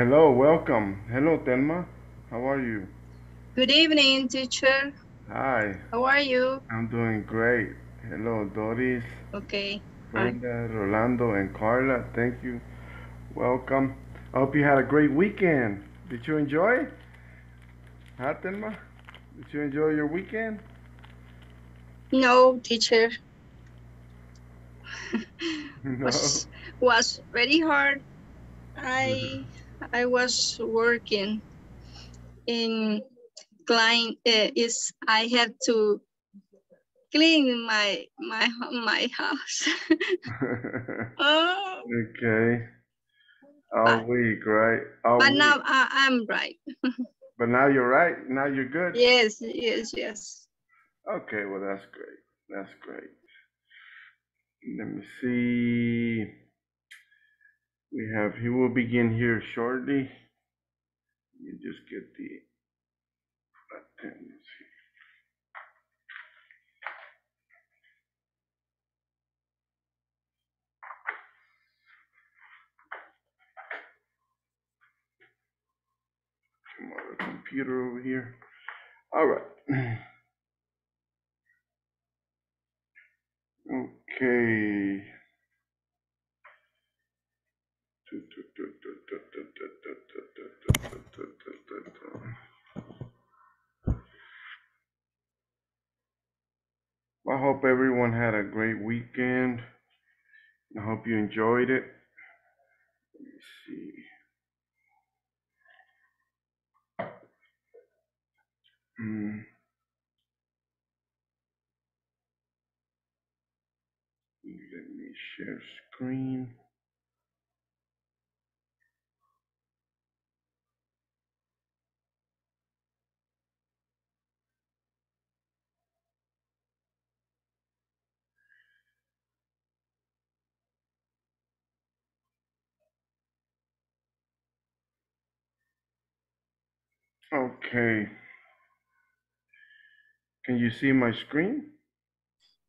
Hello, welcome. Hello, Telma. How are you? Good evening, teacher. Hi, How are you? I'm doing great. Hello, Doris, Okay. Brenda, Rolando, and Carla. Thank you. Welcome. I hope you had a great weekend. Did you enjoy? Huh, Telma? Did you enjoy your weekend? No, teacher. No. Was was very hard. I I was working in client uh, is I had to clean my my my house. oh, okay. All But- week, right? All but week. now I, I'm right. But now you're right. Now you're good. Yes, yes, yes. Okay, well that's great. That's great. Let me see. We have he will begin here shortly. You just get the the computer over here. All right. Okay. I hope everyone had a great weekend. I hope you enjoyed it. Let me see. Hmm. Let me share screen. Okay. Can you see my screen?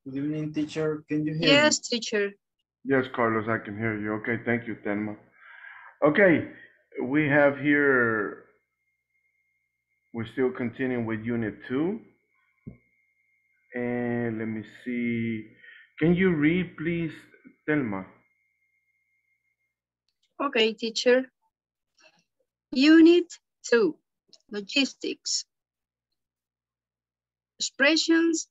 Good evening, teacher. Can you hear me? Yes, teacher. Yes, Carlos, I can hear you. Okay, thank you, Telma. Okay, we have here, we're still continuing with Unit 2. And let me see, can you read, please, Telma? Okay, teacher. Unit two, logistics. Expressions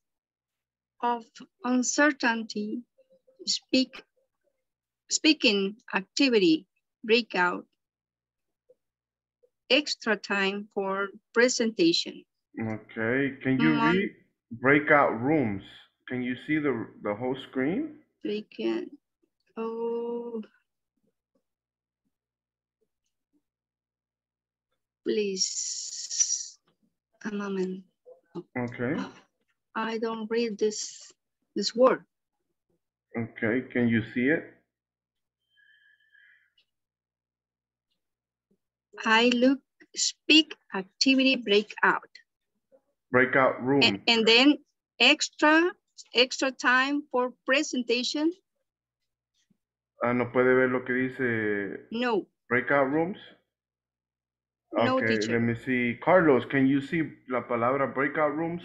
of uncertainty, speak, speaking activity, breakout, extra time for presentation. Okay, can you Mon- read breakout rooms? Can you see the, the whole screen? Breakout, oh. Please, a moment. Okay, I don't read this, this word. okay, can you see it? I look, speak, activity, breakout. Breakout And, room. and then extra, extra time for presentation? Ah, no puede ver lo que dice No, breakout rooms? No, Okay, teacher. let me see. Carlos, can you see la palabra breakout rooms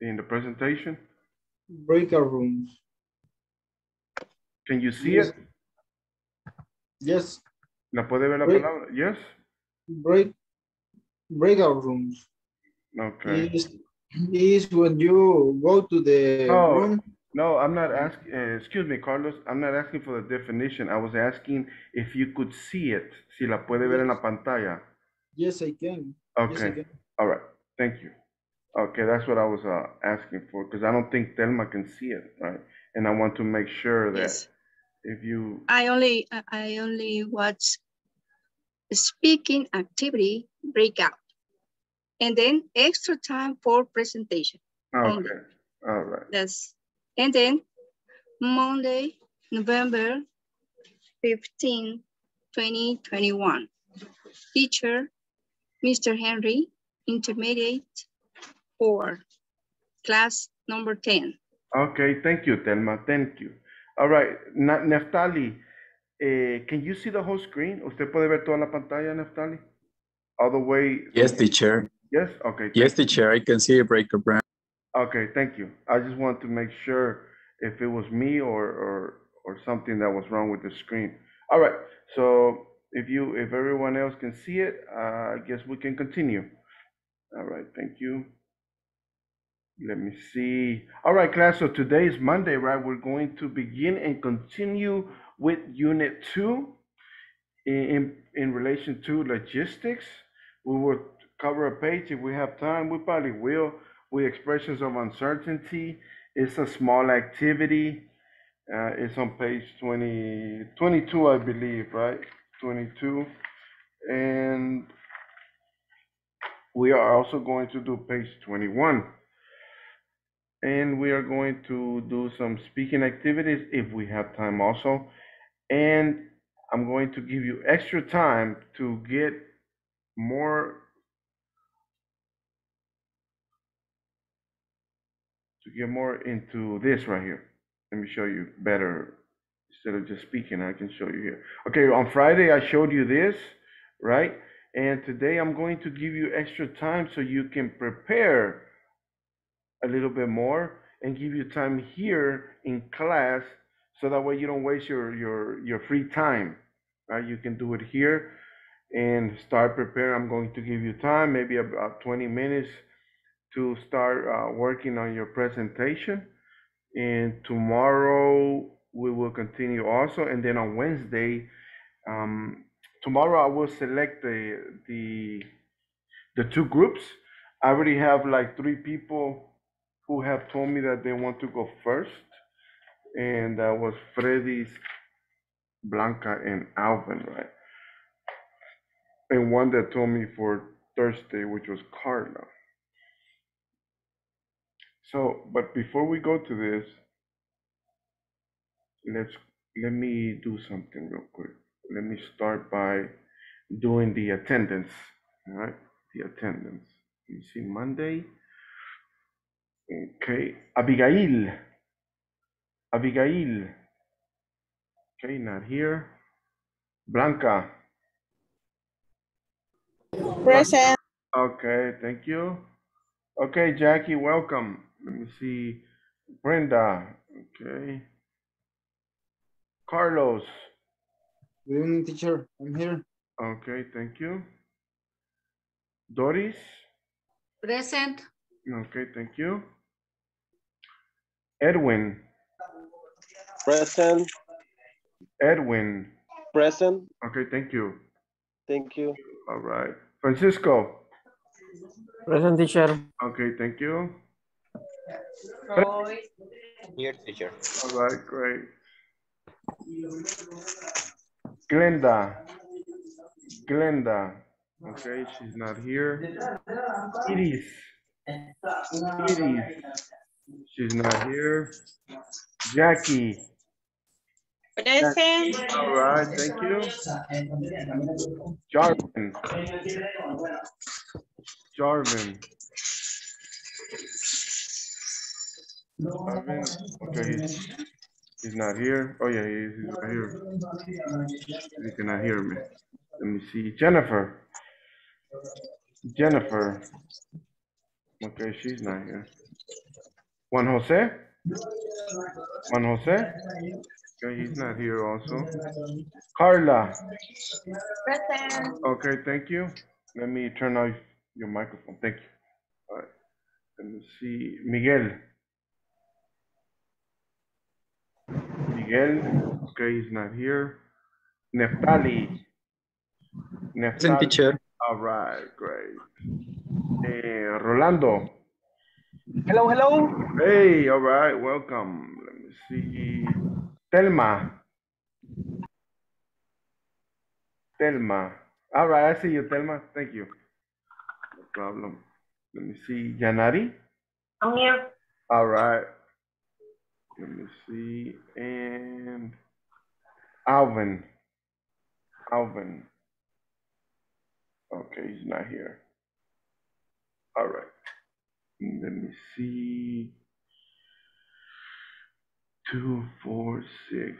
in the presentation? Breakout rooms. Can you see Yes. it? Yes, ¿La puede ver la Break- palabra? Yes? break, breakout rooms. Okay. Is, is when you go to the Oh. room. No, I'm not asking, uh, excuse me, Carlos, I'm not asking for the definition. I was asking if you could see it, si la puede ver en la pantalla. Yes, I can. Yes, I Okay, can. all right, thank you. Okay, that's what I was uh, asking for, because I don't think Telma can see it, right? And I want to make sure that yes. if you, I only, I- I only watch speaking activity, breakout. And then extra time for presentation. Only. okay, all right. That's, and then Monday, November 15, 2021. Teacher, Mr. Henry, intermediate four, class number 10. Okay, thank you, Telma, thank you. All right, Na- Neftali, eh, can you see the whole screen? ¿Usted puede ver toda la pantalla, Neftali? All the way? Yes, teacher. Yes? Okay. Yes, teacher. I can see a breaker brand. Okay, thank you. I just want to make sure if it was me or, or, or something that was wrong with the screen. All right, so if you, if everyone else can see it, uh, I guess we can continue. All right, thank you. Let me see. All right, class, so today is Monday, right? We're going to begin and continue with Unit 2 in, in relation to logistics. We will cover a page if we have time. We probably will. With expressions of uncertainty. It's a small activity. Uh, it's on page 20, 22, I believe, right? 22. And we are also going to do page 21. And we are going to do some speaking activities if we have time also. And I'm going to give you extra time to get more to get more into this right here. Let me show you better. Instead of just speaking, I can show you here. Okay, on Friday I showed you this, right? And today I'm going to give you extra time so you can prepare a little bit more and give you time here in class so that way you don't waste your your your free time right you can do it here and start preparing i'm going to give you time maybe about 20 minutes to start uh, working on your presentation. And tomorrow we will continue also. And then on wednesday um, tomorrow i will select the the the two groups. I already have like three people who have told me that they want to go first. And that was freddy's blanca and alvin right? And one that told me for thursday which was carla so, but before we go to this, let's, let me do something real quick. Let me start by doing the attendance, all right? The attendance. You see Monday. Okay, Abigail. Abigail. Okay, not here. Blanca. Present. Okay, thank you. Okay, Jackie, welcome. Let me see. Brenda, okay. Carlos, Good evening, teacher. I'm here. okay, thank you. Doris, Present. okay, thank you. Edwin, Present, Edwin, present. okay, thank you. Thank you. All right. Francisco, Present teacher. okay, thank you. Here, teacher. All right, great. Glenda, Glenda, okay, she's not here. Iris, Iris, she's not here. Jackie, Present. all right, thank you. Jarvin, Jarvin. Jarvin, okay, he's, he's not here. Oh yeah, he he's right here. He cannot hear me. Let me see, Jennifer. Jennifer. Okay, she's not here. Juan Jose? Juan Jose? Okay, he's not here also. Carla. Present. Okay, thank you. Let me turn off your microphone. Thank you. All right. Let me see. Miguel. Miguel. Okay, he's not here. Neftali. Present Neftali. teacher. All right, great. Eh, Rolando. Hello, hello. Hey, all right, welcome. Let me see. Telma. Telma. All right, I see you, Telma. Thank you. No problem. Let me see. Yanari. I'm here. All right. Let me see. And Alvin. Alvin. Okay, he's not here. All right. Let me see. Two, four, six,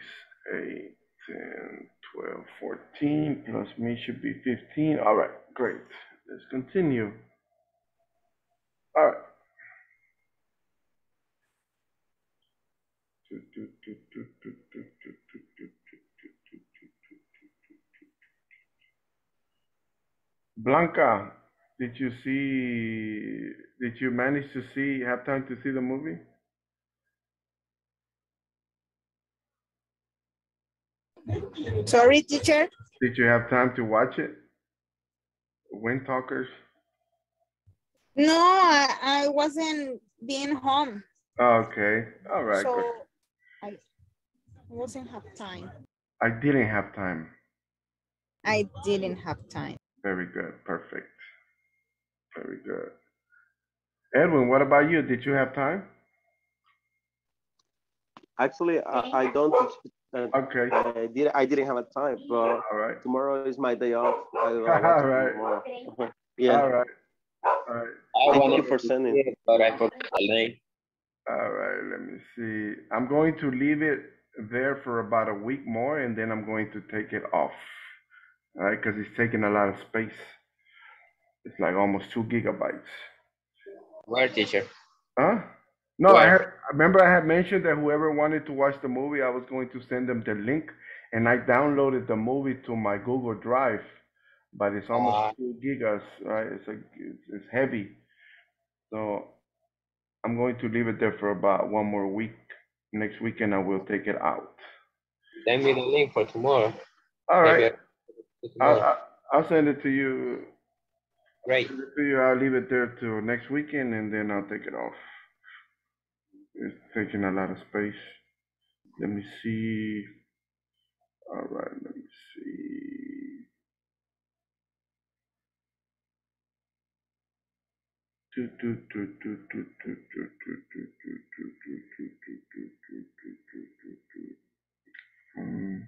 eight, ten, 12, 14, plus me should be 15. All right, great. Let's continue. All right. Blanca, did you see, did you manage to see, have time to see the movie? Sorry, teacher. Did you have time to watch it? Windtalkers? No, I, I wasn't being home, Okay, all right. so. I wasn't have time. I didn't have time. I didn't have time. Very good, perfect. Very good. Edwin, what about you? Did you have time? Actually, I, I don't, uh, Okay, I did, I didn't have a time, but all right, tomorrow is my day off. I, I want to All do right. more. all Yeah, right, all right, I thank you for sending. it, But I forgot the link. All right. Let me see. I'm going to leave it there for about a week more and then I'm going to take it off. All right, because it's taking a lot of space. It's like almost two gigabytes. Where, teacher? Huh? No, I had, remember I had mentioned that whoever wanted to watch the movie, I was going to send them the link, and I downloaded the movie to my Google Drive, but it's almost ah. two gigas, right? It's a, it's, it's heavy, so I'm going to leave it there for about one more week. Next weekend I will take it out. Send me the link for tomorrow. All right, tomorrow. I'll I'll send it to you. Great. send it to you. I'll leave it there till next weekend, and then I'll take it off. It's taking a lot of space. Let me see. All right, let me see. Hmm.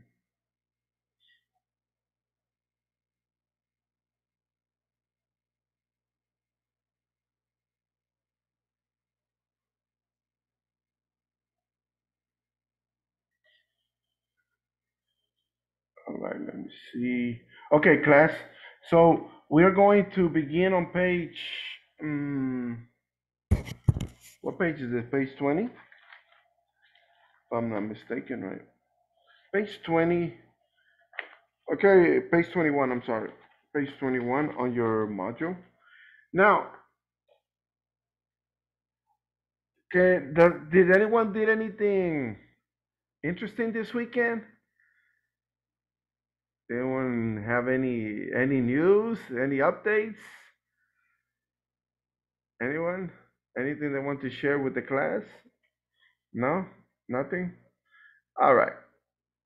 All right, let me see. Okay, class. So we're going to begin on page, um, what page is it? Page 20? If I'm not mistaken, right? Page 20. Okay, page 21, I'm sorry. Page 21 on your module. Now, okay, did anyone did anything interesting this weekend? Anyone have any any news, any updates? Anyone? Anything they want to share with the class? No? Nothing? All right.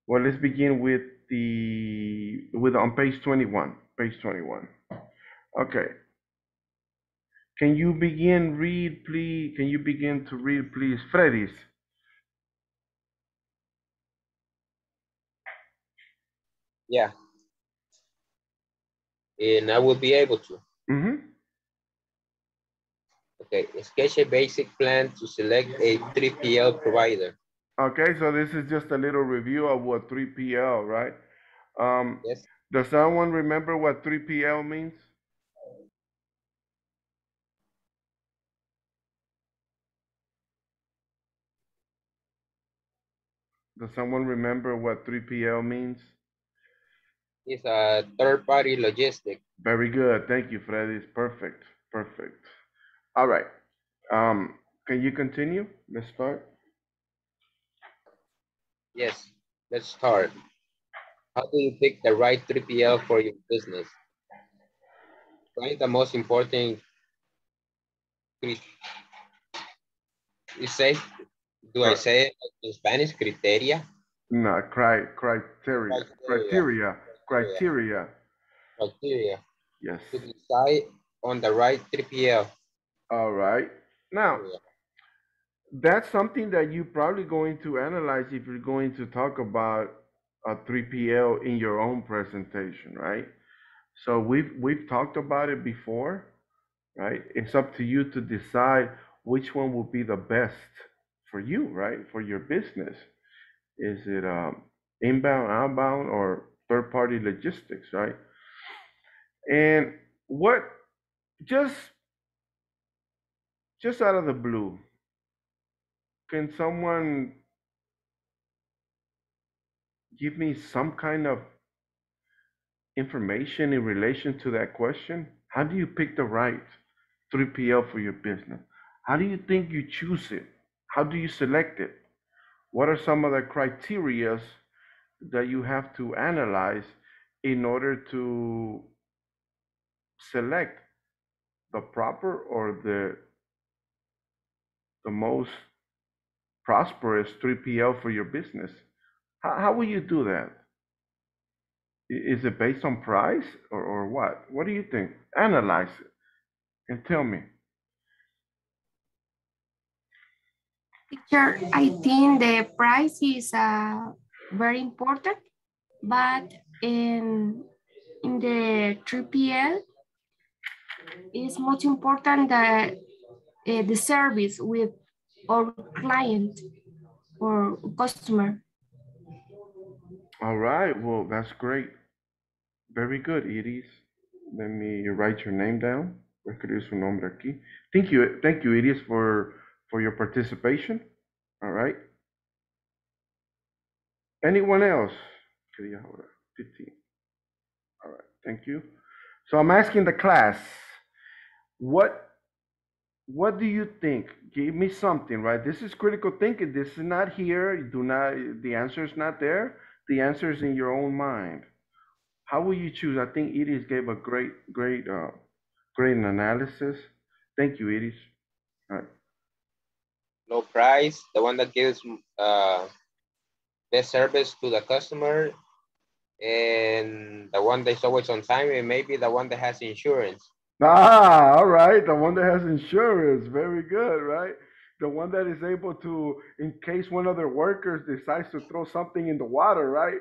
Well, let's begin with the with on page 21. Page 21. Okay. Can you begin read please? Can you begin to read please Freddy's? Yeah. And I will be able to. Mm-hmm. Okay, sketch a basic plan to select a 3PL provider. Okay, so this is just a little review of what 3PL, right? Um, Yes. does someone remember what 3PL means? Does someone remember what 3PL means? It's a third-party logistic. Very good. Thank you, Freddy. It's perfect. Perfect. All right. Um, can you continue? Let's start. Yes, let's start. How do you pick the right 3PL for your business? Find the most important. You say, do I say it in Spanish, criteria? No, cri criteria. Criteria. Criteria. Criteria Yes. to decide on the right 3PL. All right. Now, that's something that you're probably going to analyze if you're going to talk about a 3PL in your own presentation, right? So we've we've talked about it before, right? It's up to you to decide which one will be the best for you, right? For your business. Is it um, inbound, outbound, or third-party logistics, right? And what, just, just out of the blue, can someone give me some kind of information in relation to that question? How do you pick the right 3PL for your business? How do you think you choose it? How do you select it? What are some of the criterias that you have to analyze in order to select the proper or the the most prosperous 3PL for your business? How, how will you do that? Is it based on price or, or what? What do you think? Analyze it and tell me. Teacher, I think the price is uh, very important, but in, in the 3PL, it's most important that uh, the service with our client or customer. All right, well, that's great. Very good, Iris. Let me write your name down. Thank you, thank you, Iris, for, for your participation. All right. Anyone else? 15. All right, thank you. So I'm asking the class, what what do you think? Give me something, right? This is critical thinking. This is not here. You do not the answer is not there. The answer is in your own mind. How will you choose? I think Edis gave a great, great, uh, great analysis. Thank you, Edis. Low price, the one that gives uh, best service to the customer, and the one that's always on time, and maybe the one that has insurance. Ah, all right. The one that has insurance. Very good, right? The one that is able to, in case one of their workers decides to throw something in the water, right?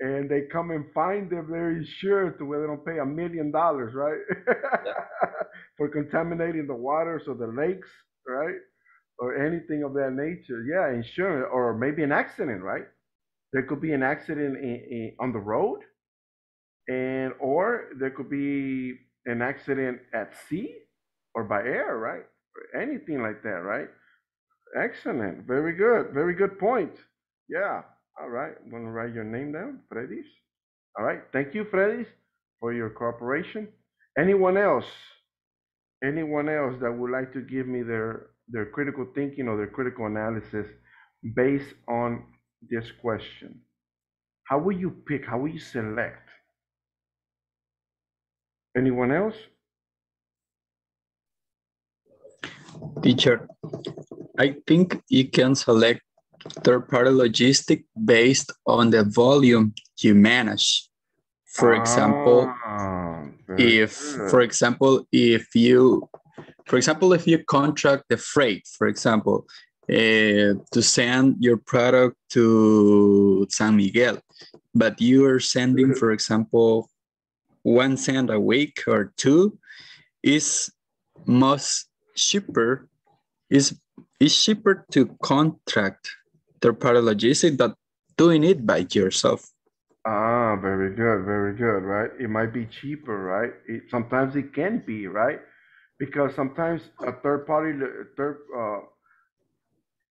And they come and find them, they're insured to where they don't pay a million dollars, right? For contaminating the waters or the lakes, right? Or anything of that nature. Yeah, insurance, or maybe an accident, right? There could be an accident in, in, on the road, and or there could be an accident at sea or by air, right? Or anything like that, right? Excellent. Very good. Very good point. Yeah. All right. I'm going to write your name down, Freddy's. All right. Thank you, Freddy's, for your cooperation. Anyone else? Anyone else that would like to give me their their critical thinking or their critical analysis based on this question? How will you pick? How will you select? Anyone else? Teacher, I think you can select third-party logistic based on the volume you manage. For example, Ah, if, good. for example, if you, for example, if you contract the freight, for example, uh, to send your product to San Miguel, but you are sending, for example, one cent a week or two, is much cheaper, is is cheaper to contract third-party logistic than doing it by yourself. Ah, very good, very good, right? It might be cheaper, right? It, sometimes it can be, right? Because sometimes a third party, third, uh,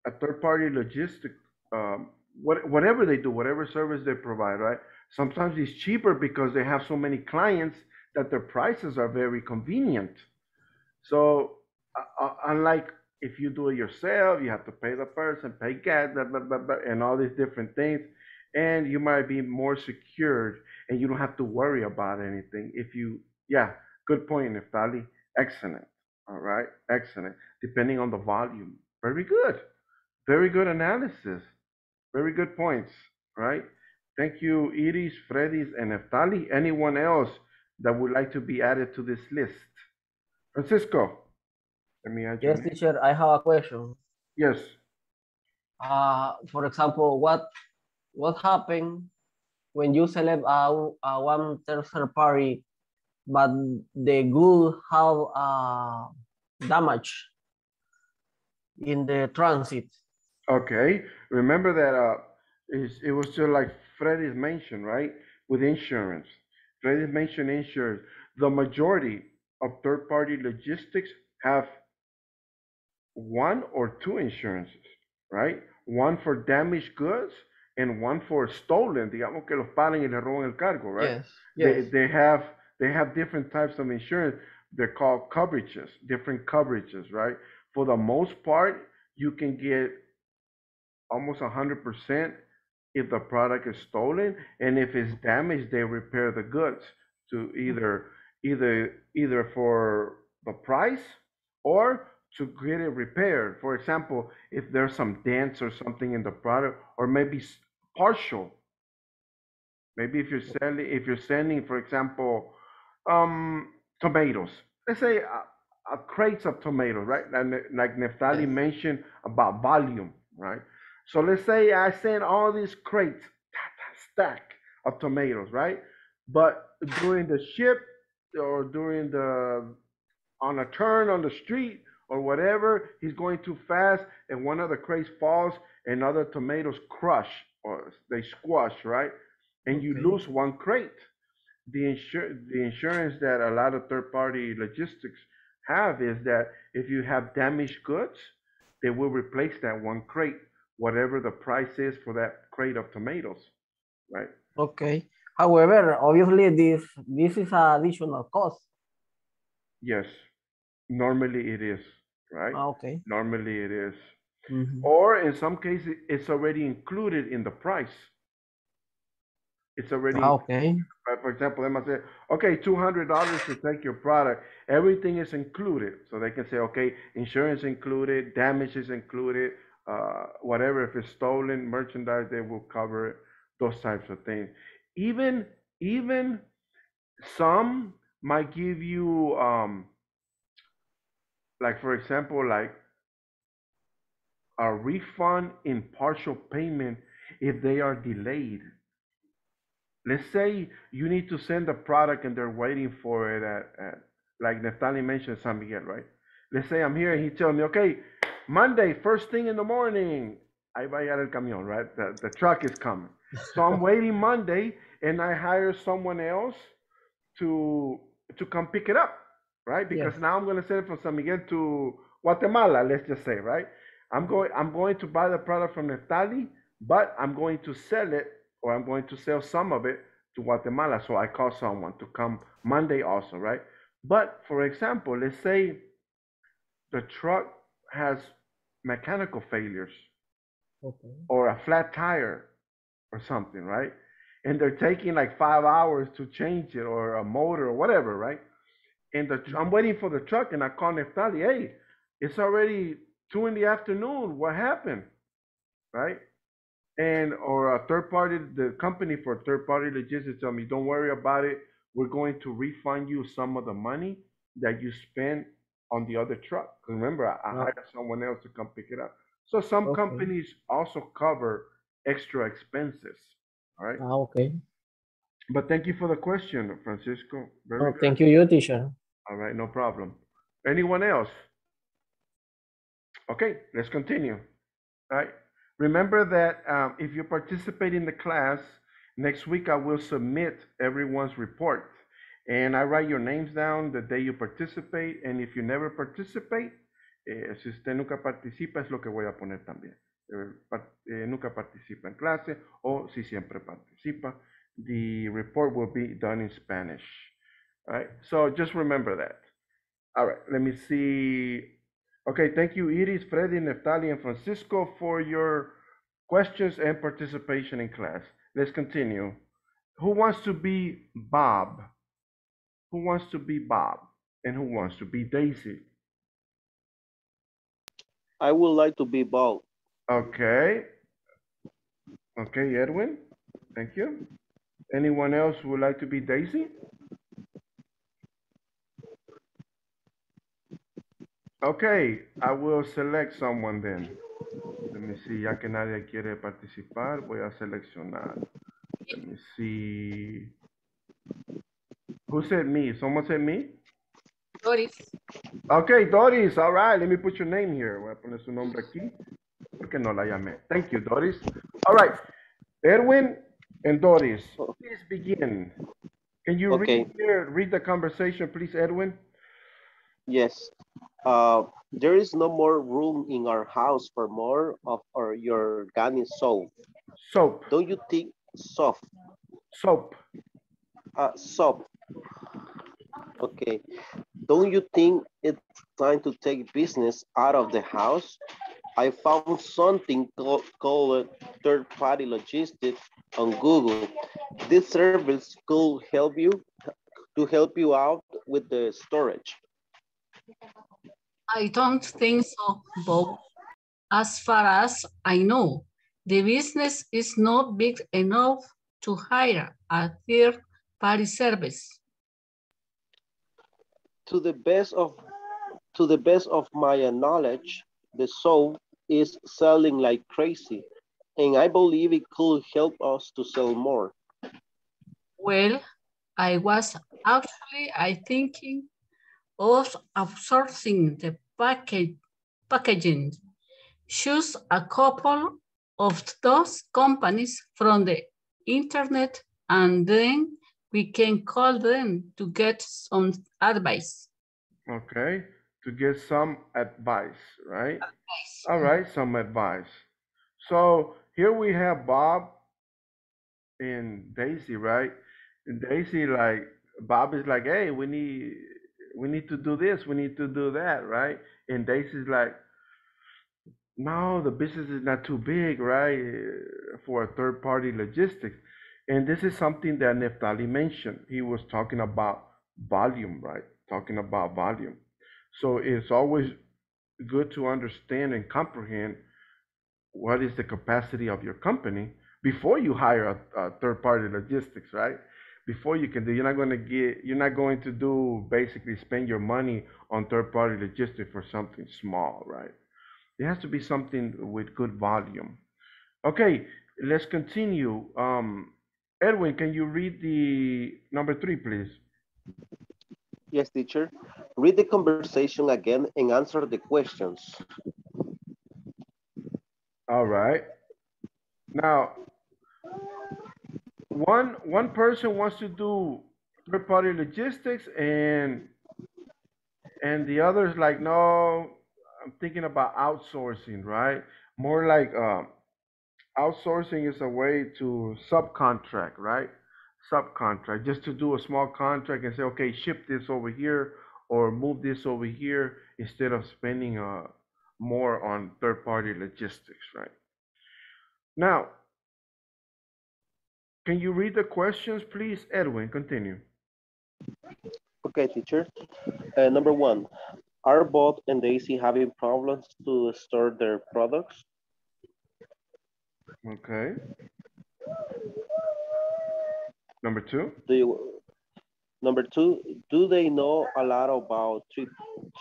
a third party logistic, um, what, whatever they do, whatever service they provide, right? Sometimes it's cheaper because they have so many clients that their prices are very convenient. So, uh, uh, unlike if you do it yourself, you have to pay the person, pay gas, blah, blah, blah, blah, and all these different things and you might be more secured and you don't have to worry about anything if you yeah good point Neftali. Excellent. All right? Excellent. Depending on the volume. Very good. Very good analysis. Very good points right thank you Iris Freddy's and Neftali anyone else that would like to be added to this list? Francisco let me add Yes, teacher, I have a question. yes. Uh, for example, what what happened when you select a, a one third party, but the good have uh, damage in the transit? Okay, remember that uh, is it was just like Freddy's mentioned, right? with insurance. Freddy mentioned insurance. The majority of third-party logistics have one or two insurances, right? One for damaged goods and one for stolen, digamos que los paren y le roban el cargo, right? Yes. They, Yes. they have they have different types of insurance. They're called coverages, different coverages, right? For the most part, you can get almost hundred percent if the product is stolen, and if it's damaged, they repair the goods to either either either for the price or to get it repaired. For example, if there's some dents or something in the product, or maybe partial. Maybe if you're selling, if you're sending, for example, um, tomatoes. Let's say a, a crates of tomatoes, right? Like, like Neftali mentioned about volume, right? So let's say I send all these crates, ta- ta- stack of tomatoes, right? But during the ship or during the on a turn on the street or whatever, he's going too fast and one of the crates falls and other tomatoes crush or they squash, right? And you Okay. lose one crate. The insur- the insurance that a lot of third party logistics have is that if you have damaged goods, they will replace that one crate, whatever the price is for that crate of tomatoes, right? Okay. However, obviously this this is an additional cost. Yes, normally it is, right? Ah, Okay. Normally it is. Mhm. Or in some cases, it's already included in the price. It's already, Ah, okay. for example, they might say, okay, two hundred dollars to take your product. Everything is included. So they can say, okay, insurance included, damage is included, uh, whatever, if it's stolen merchandise, they will cover those types of things. Even, even some might give you, um, like, for example, like a refund in partial payment if they are delayed. Let's say you need to send a product and they're waiting for it at, at like Neftali mentioned San Miguel, right? Let's say I'm here and he tells me, okay, Monday, first thing in the morning, I buy llegar el camión, right? The, the truck is coming. So I'm waiting Monday and I hire someone else to to come pick it up, right? Because now I'm going to send it from San Miguel to Guatemala, let's just say, right? I'm going I'm going to buy the product from Neftali, but I'm going to sell it or I'm going to sell some of it to Guatemala. So I call someone to come Monday also, right? But for example, let's say the truck has mechanical failures Okay. or a flat tire or something, right? And they're taking like five hours to change it or a motor or whatever, right? And the, I'm waiting for the truck and I call Neftali, hey, it's already two in the afternoon. What happened? Right? And or a third party, the company for third party logistics tell me, don't worry about it. We're going to refund you some of the money that you spent on the other truck. Remember, I, hired someone else to come pick it up. So some Okay. companies also cover extra expenses. All right. Ah, okay. But thank you for the question, Francisco. Very Oh, good. thank you, you teacher. All right, no problem. Anyone else? Okay, let's continue. All right. Remember that um, if you participate in the class, next week I will submit everyone's report. And I write your names down the day you participate. And if you never participate, eh, si usted nunca participa, es lo que voy a poner también. Eh, par- eh, nunca participa en clase o si siempre participa. The report will be done in Spanish. All right, so just remember that. All right, let me see. Okay, thank you, Iris, Freddy, Neftali, and Francisco for your questions and participation in class. Let's continue. Who wants to be Bob? Who wants to be Bob? And who wants to be Daisy? I would like to be Bob. Okay. Okay, Edwin, thank you. Anyone else would like to be Daisy? Okay, I will select someone then. Let me see, ya que nadie quiere participar, voy a seleccionar. Let me see. Who said me? Someone said me? Doris. Okay, Doris, all right, let me put your name here. Voy a poner su nombre aquí, porque no la llamé. Thank you, Doris. All right, Edwin And Doris, please begin. Can you Okay. read here, read the conversation, please, Edwin? Yes. Uh, there is no more room in our house for more of our your organic soap. Soap, Don't you think soft? soap. Uh, soap. Okay. Don't you think it's time to take business out of the house? I found something called, third-party logistics on Google. This service could help you to help you out with the storage. I don't think so, Bob. As far as I know, the business is not big enough to hire a third-party service. To the best of to the best of my knowledge, the soap is selling like crazy, and I believe it could help us to sell more. Well, I was actually I thinking of outsourcing the package, packaging. Choose a couple of those companies from the internet and then we can call them to get some advice. Okay, to get some advice, right? All right, some advice. So here we have Bob and Daisy, right? And Daisy, like Bob is like, hey, we need we need to do this, we need to do that, right? And Daisy's like, no, the business is not too big, right? For a third party logistics. And this is something that Neftali mentioned. He was talking about volume, right? Talking about volume. So it's always good to understand and comprehend what is the capacity of your company before you hire a, a third party logistics, right? Before you can do, you're not going to get, you're not going to do basically spend your money on third party logistics for something small, right? It has to be something with good volume. Okay, let's continue. Um, Edwin, can you read the number three, please? Yes, teacher. Read the conversation again and answer the questions. All right. Now, one one person wants to do third party logistics and and the other's like, no, I'm thinking about outsourcing, right? More like uh, outsourcing is a way to subcontract, right? Subcontract, just to do a small contract and say, okay, ship this over here or move this over here instead of spending uh, more on third party logistics, right? Now, can you read the questions, please? Edwin, continue. Okay, teacher. Uh, number one, are Bob and Daisy having problems to store their products? Okay. Number two. Do you, number two, do they know a lot about three,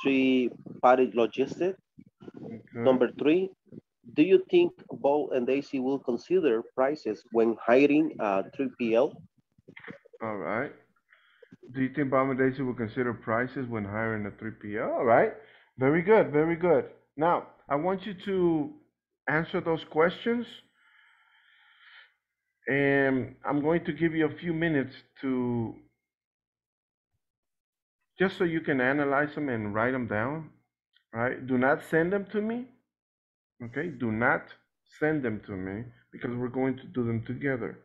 three party logistics? Okay. Number three, do you think Bo and Daisy will consider prices when hiring a 3PL? All right. Do you think Bob and Daisy will consider prices when hiring a 3PL? All right. Very good. Very good. Now, I want you to answer those questions. And I'm going to give you a few minutes to just so you can analyze them and write them down. right? Do not send them to me. Okay. Do not send them to me because we're going to do them together.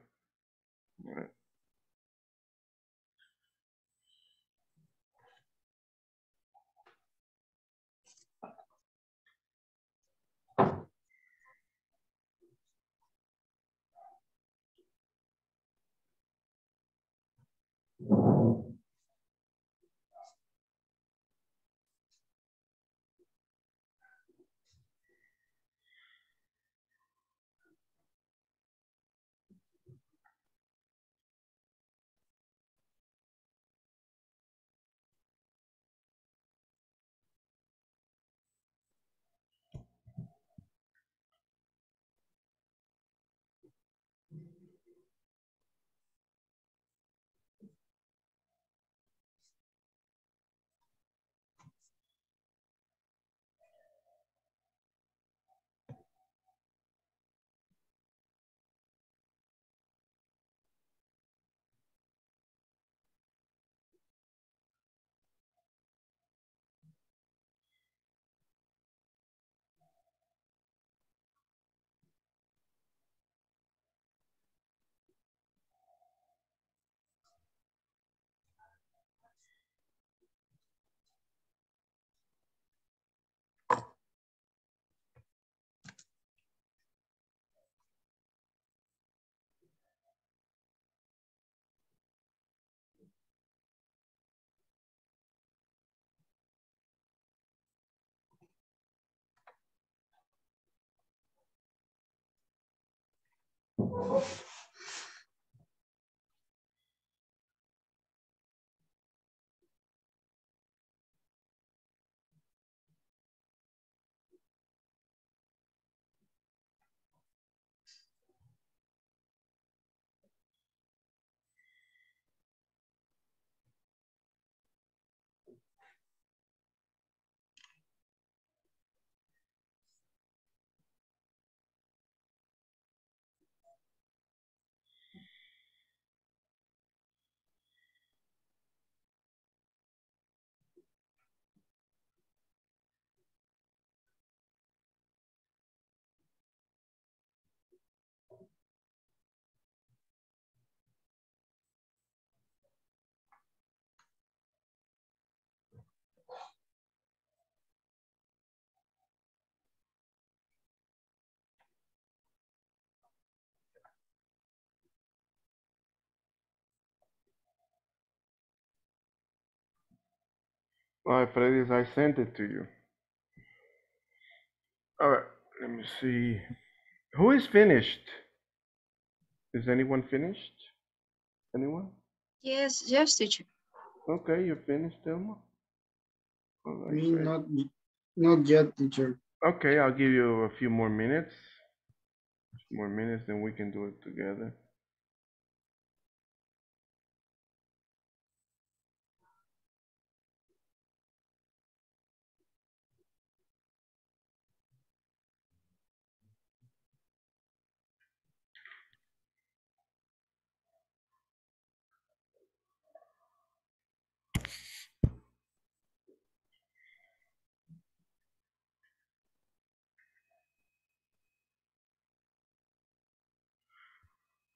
All right. All right, Freddy, I sent it to you. All right, let me see. Who is finished? Is anyone finished? Anyone? Yes, yes, teacher. Okay, you're finished, Thelma? All right, Me great. not, not yet, teacher. Okay, I'll give you a few more minutes. More minutes, then we can do it together.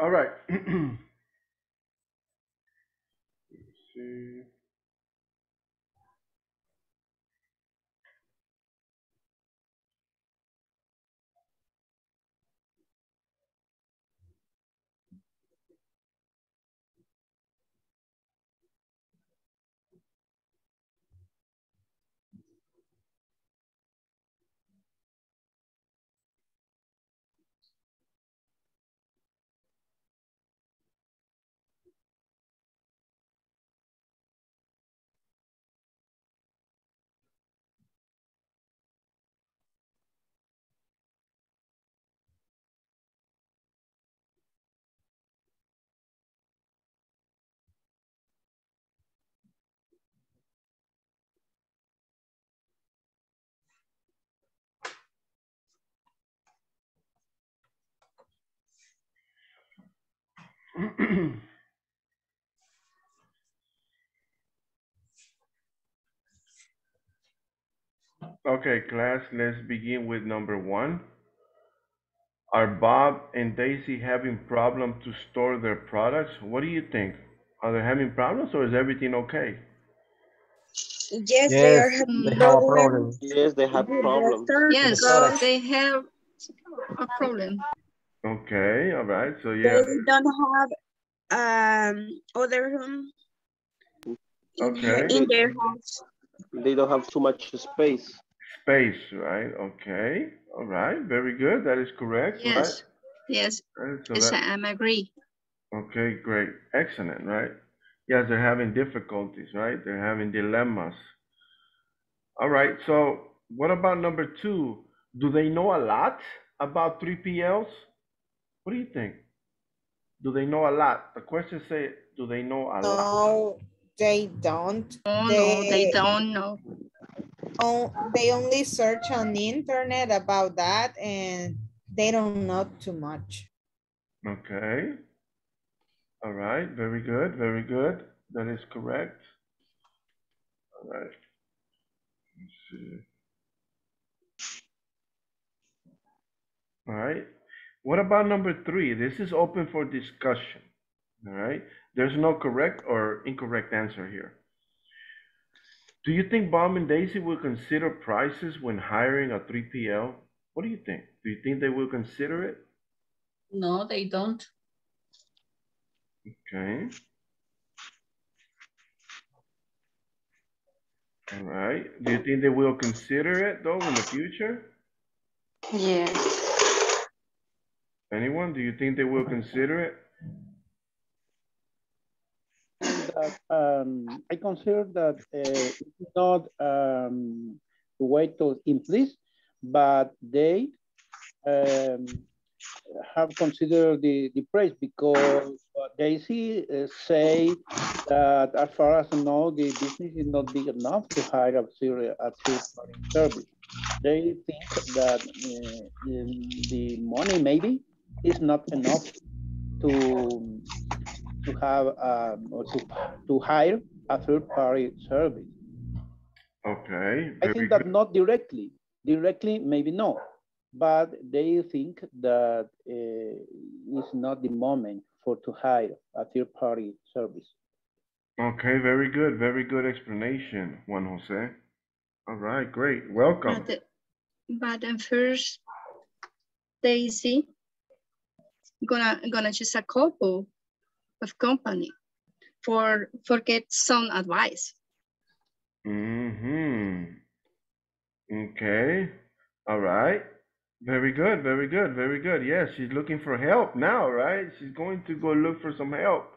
All right. See. Okay, class, let's begin with number one. Are Bob and Daisy having problem to store their products? What do you think? Are they having problems or is everything okay? Yes, they are having they have a problem problem. Yes, they have problems. Yes, because they have a problem. Okay, all right, so yeah, They don't have um other room Okay. in their house. They don't have too much space. Space, right? Okay. All right. Very good. That is correct. Yes, Right? yes, Right, so yes, that- I'm agree. Okay, great. Excellent, right? Yes, they're having difficulties, right? They're having dilemmas. All right, so what about number two? Do they know a lot about 3PLs? What do you think? Do they know a lot? The question say, do they know a lot? No, they don't. Oh, no, they don't know. Oh, they only search on the internet about that and they don't know too much. Okay. All right, very good, very good. That is correct. All right. Let's see. All right. What about number three? This is open for discussion. All right. There's no correct or incorrect answer here. Do you think Bob and Daisy will consider prices when hiring a 3PL? What do you think? Do you think they will consider it? No, they don't. Okay. All right. Do you think they will consider it though in the future? Yes. Anyone? Do you think they will consider it? that um, I consider that uh, it's not um, the way to increase, but they um, have considered the, the price because they see uh, say that as far as I know, the business is not big enough to hire a third service. They think that uh, the money maybe is not enough to to have um, or to, to hire a third-party service. Okay. I Very think that good. not directly, directly maybe no, but they think that uh, it's not the moment for to hire a third-party service. Okay, very good. Very good explanation, Juan Jose. All right, great. Welcome. But, the- but first, Daisy gonna gonna choose a couple of company for for get some advice. Mm-hmm. Okay. All right. Very good. Very good. Very good. Yes, she's looking for help now, right? She's going to go look for some help.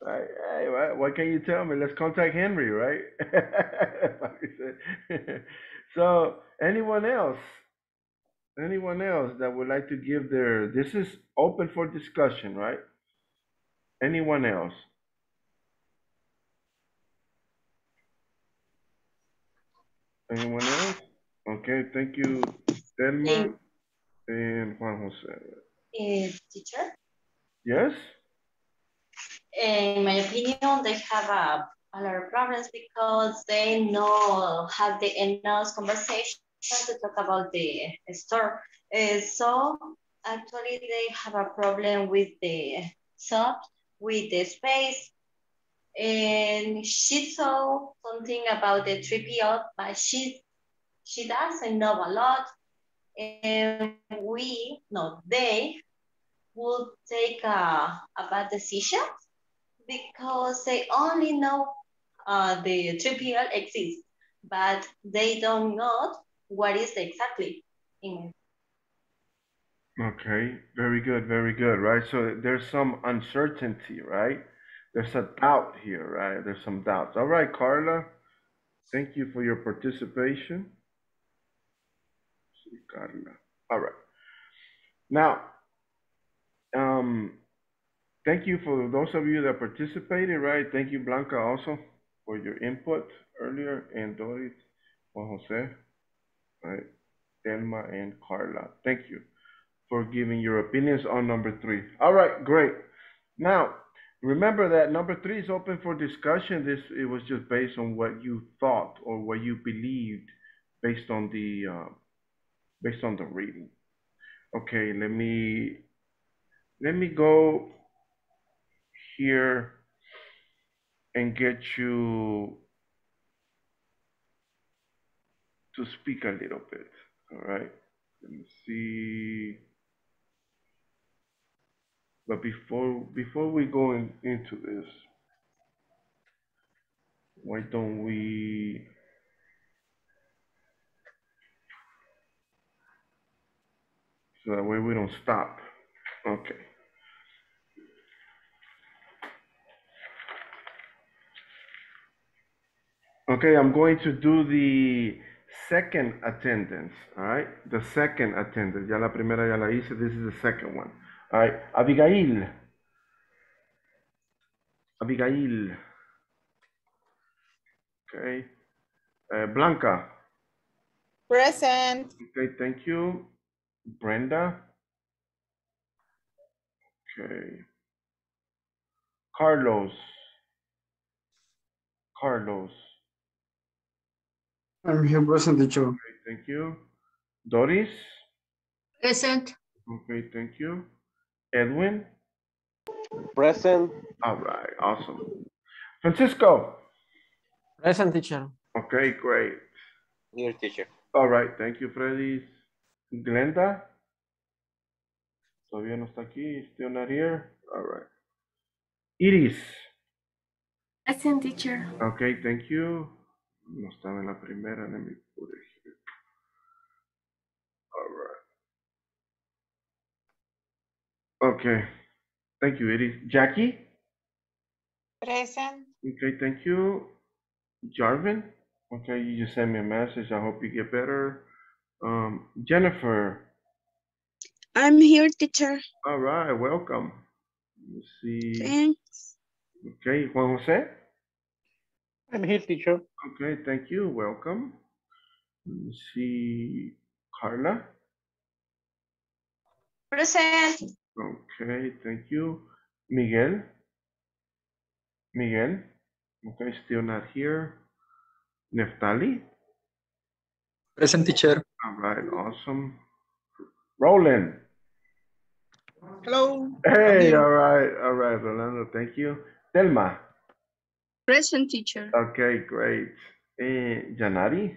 Right. Hey, right. Why can't you tell me? Let's contact Henry, right? So, anyone else? Anyone else that would like to give their, this is open for discussion, right? Anyone else? Anyone else? Okay, thank you, Delma and Juan Jose. Uh, teacher, Yes? in my opinion, they have a, a lot of problems because they know have the enough conversation to talk about the store. Uh, so actually, they have a problem with the shop, with the space. And she saw something about the 3PL, but she she doesn't know a lot. And we, no, they would take a, a bad decision because they only know uh, the 3PL exists, but they don't know what is exactly Okay, very good, very good, right? So there's some uncertainty, right? There's a doubt here, right? There's some doubts. All right, Carla, thank you for your participation. Sí, Carla. All right. Now, um, thank you for those of you that participated, right? Thank you, Blanca, also for your input earlier, and Doris, Juan Jose, right? Delma and Carla. Thank you for giving your opinions on number three. All right, great. Now, remember that number three is open for discussion. This it was just based on what you thought or what you believed based on the uh, based on the reading. Okay, let me let me go here and get you to speak a little bit. All right. Let me see. But before before we go in, into this, why don't we So that way we don't stop. Okay. Okay, I'm going to do the second attendance, all right? The second attendance. Ya la primera ya la hice. This is the second one. All right, Abigail. Abigail. Okay. Uh, Blanca. Present. Okay, thank you. Brenda. Okay. Carlos. Carlos. I'm here present, teacher. Okay, thank you. Doris. Present. Okay, thank you. Edwin. Present. All right, awesome. Francisco. Present teacher. Okay, great. Here, teacher. All right, thank you, Freddy. Glenda. Todavía no está aquí. Still not here. All right. Iris. Present teacher. Okay, thank you. No estaba en la primera. Let me put it here. All right. Okay. Thank you, Iris. Jackie. Present. Okay, thank you. Jarvin. Okay, you just sent me a message. I hope you get better. Um, Jennifer. I'm here, teacher. All right, welcome. Let's see. Thanks. Okay, Juan Jose. I'm here, teacher. Okay, thank you. Welcome. Let me see. Carla. Present. Okay, thank you. Miguel. Miguel. Okay, still not here. Neftali. Present teacher. All right, awesome. Roland. Hello. Hey, all right, all right, Rolando, thank you. Telma. Present teacher. Okay, great. Eh, Janari.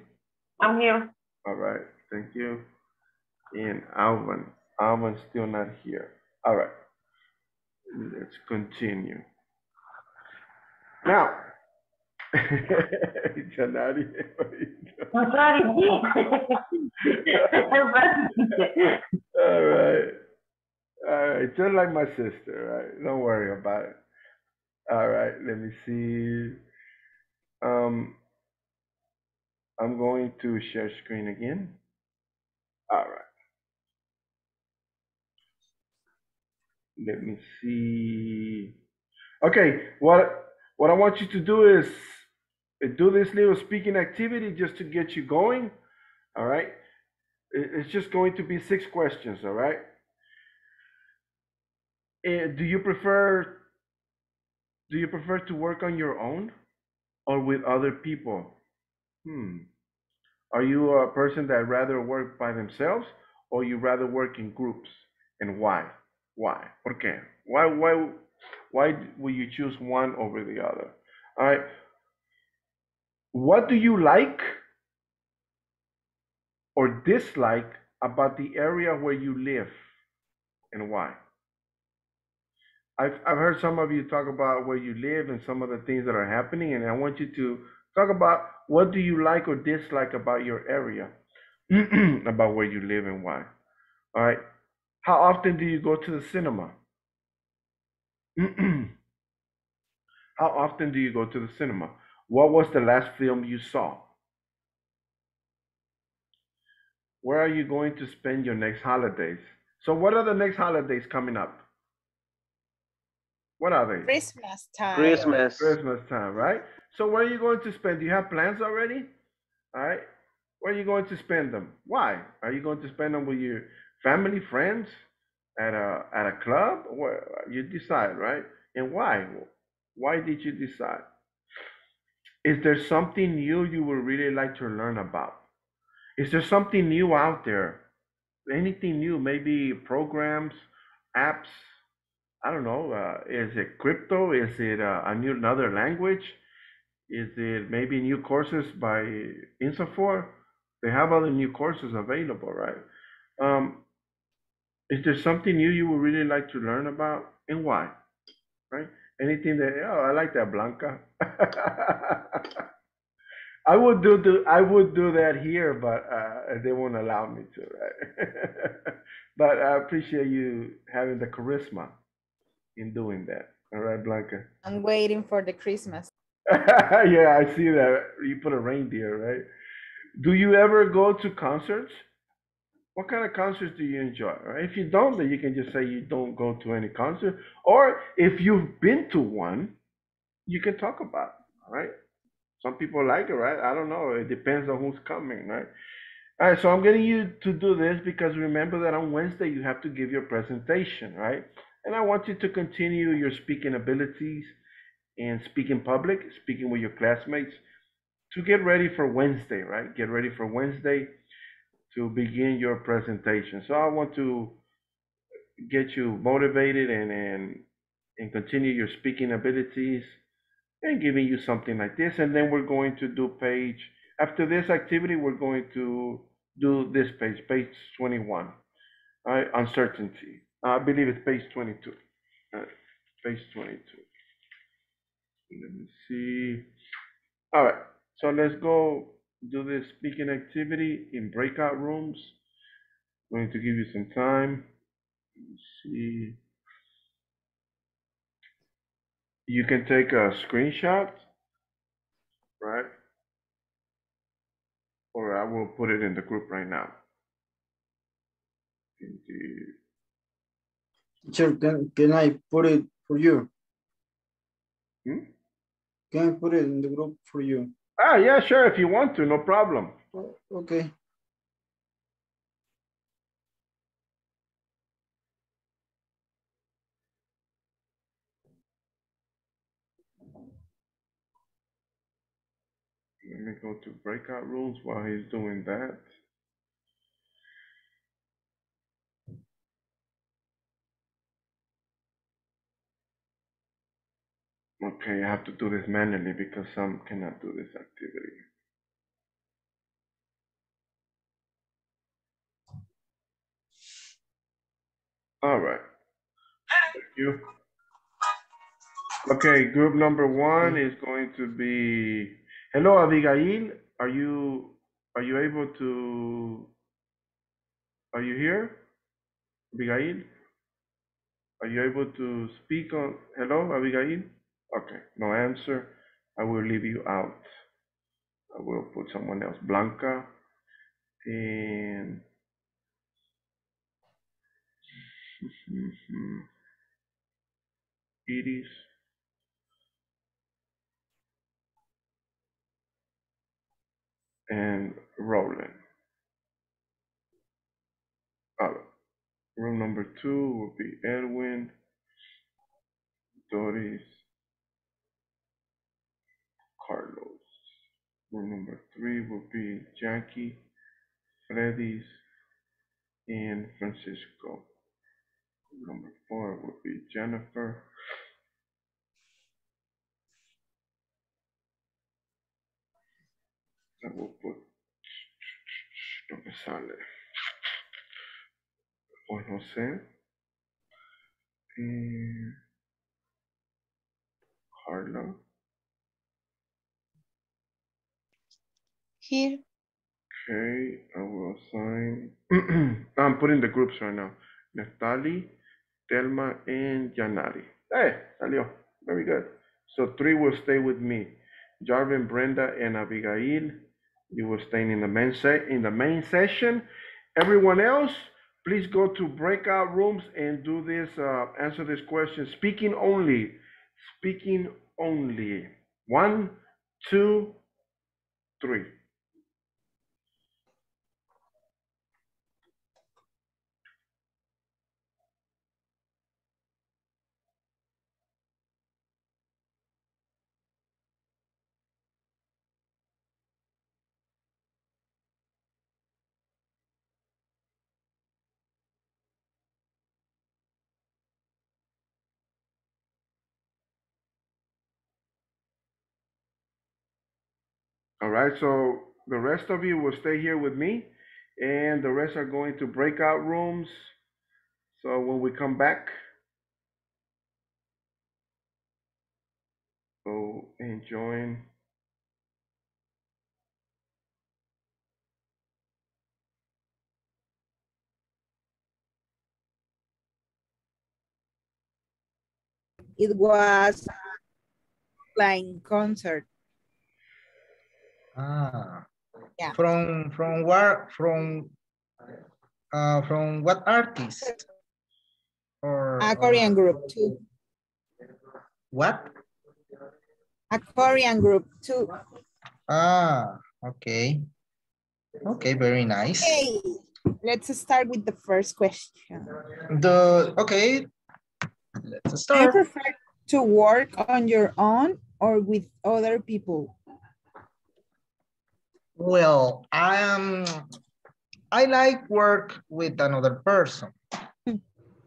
I'm here. All right, thank you. And Alvin. Alvin's still not here. All right. Let's continue. Now, Janari. I'm sorry. All right. All right. Just like my sister, right? Don't worry about it. All right. Let me see. Um, I'm going to share screen again. All right. Let me see. Okay. What what I want you to do is do this little speaking activity just to get you going. All right. It's just going to be six questions. All right. Uh, do you prefer do you prefer to work on your own or with other people? Hmm. Are you a person that rather work by themselves or you rather work in groups? And why? Why? ¿Por qué? Why why why will you choose one over the other? All right. What do you like or dislike about the area where you live and why? I've, I've heard some of you talk about where you live and some of the things that are happening, and I want you to talk about what do you like or dislike about your area, about where you live and why. All right. How often do you go to the cinema? How often do you go to the cinema? What was the last film you saw? Where are you going to spend your next holidays? So, what are the next holidays coming up? What are they? Christmas time. Christmas. Christmas time, right? So, where are you going to spend? Do you have plans already? All right. Where are you going to spend them? Why? Are you going to spend them with your family, friends, at a at a club? Where you decide, right? And why? Why did you decide? Is there something new you would really like to learn about? Is there something new out there? Anything new? Maybe programs, apps. I don't know. Uh, is it crypto? Is it uh, a new another language? Is it maybe new courses by INSAFORP? They have other new courses available, right? Um, is there something new you would really like to learn about and why? Right? Anything that oh I like that Blanca. I would do the I would do that here, but uh, they won't allow me to, right? but I appreciate you having the charisma in doing that. All right, Blanca. I'm waiting for the Christmas. yeah, I see that. You put a reindeer, right? Do you ever go to concerts? What kind of concerts do you enjoy? Right? If you don't, then you can just say you don't go to any concert. Or if you've been to one, you can talk about it, all right? Some people like it, right? I don't know. It depends on who's coming, right? All right, so I'm getting you to do this because remember that on Wednesday you have to give your presentation, right? And I want you to continue your speaking abilities and speak in public, speaking with your classmates to get ready for Wednesday, right? Get ready for Wednesday to begin your presentation. So I want to get you motivated and and, and continue your speaking abilities and giving you something like this. And then we're going to do page, after this activity, we're going to do this page, page 21, all right, uncertainty. I believe it's page 22. All right, page 22. Let me see. All right, so let's go do this speaking activity in breakout rooms. I'm going to give you some time. See. You can take a screenshot, right? Or I will put it in the group right now. In the- Teacher, can, can I put it for you? Hmm? Can I put it in the group for you? Ah, yeah, sure, if you want to, no problem. Okay. Let me go to breakout rooms while he's doing that. Okay, I have to do this manually because some cannot do this activity. All right. Thank you. Okay, group number one is going to be, hello, Abigail. Are you, are you able to, are you here? Abigail? Are you able to speak on, hello, Abigail? Okay, no answer. I will leave you out. I will put someone else, Blanca. And Iris. And Roland. Uh, room number two will be Edwin, Doris, Carlos. Room number three will be Jackie, Freddy's, and Francisco. Room Number four will be Jennifer. I will put, sale. Juan José. And eh, Carla. Here. Okay, I will assign. I'm putting the groups right now. Neftali, Telma, and Janari. Hey, salió. Very good. So three will stay with me. Jarvin, Brenda, and Abigail. You will stay in the main se- in the main session. Everyone else, please go to breakout rooms and do this. Uh, answer this question. Speaking only. Speaking only. One, two, three. All right, so the rest of you will stay here with me, and the rest are going to breakout rooms. So when we come back, go and join. It was a concert. Ah. Yeah. From from where from uh from what artist? Or A Korean group too. what? A Korean group too. Ah, okay. Okay, very nice. Okay, let's start with the first question. The okay. Let's Do you prefer to work on your own or with other people? Well, I am I like work with another person. Hmm.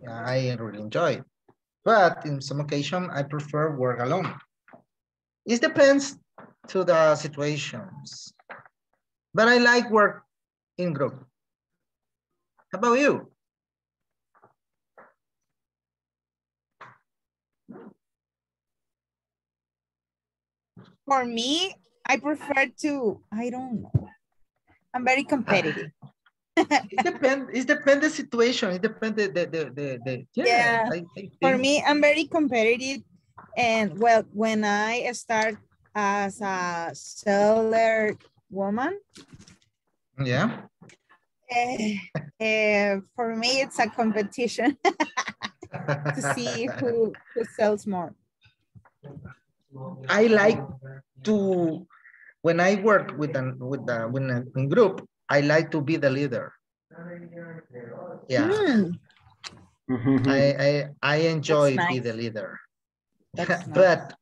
Yeah, I really enjoy it. But in some occasion, I prefer work alone. It depends to the situations. But I like work in group. How about you? For me, I prefer to, I don't know. I'm very competitive. it depends. It depends the situation. It depends the the the the, the Yeah, I, I For me, I'm very competitive. And well, when I start as a seller woman, Yeah. eh, eh, for me, it's a competition to see who, who sells more. I like to when I work with an with a with a group, I like to be the leader. Yeah. Hmm, I, I I enjoy That's be the leader. That's nice. but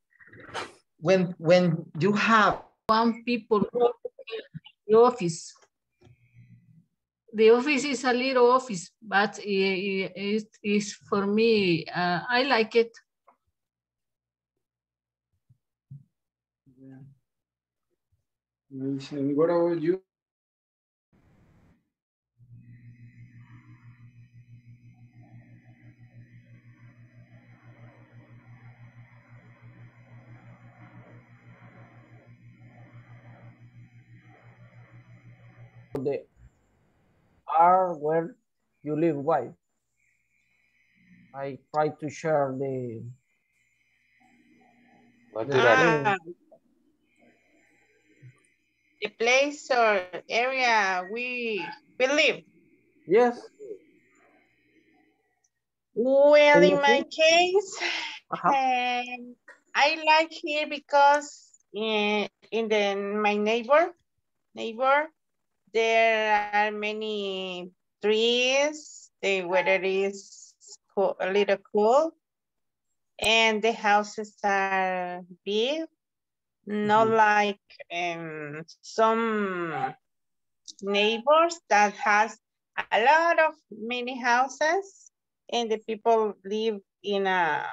when when you have one people in the office. The office is a little office, but i- i- it is for me, uh, I like it. And what about you? The are where you live, why? I try to share the. What the did I link. The place or area we, we live. Yes. Well, in my case, Uh-huh. um, I like here because in, in the my neighbor neighbor there are many trees. The weather is cool, a little cool, and the houses are big. Not like um, some neighbors that has a lot of many houses and the people live in a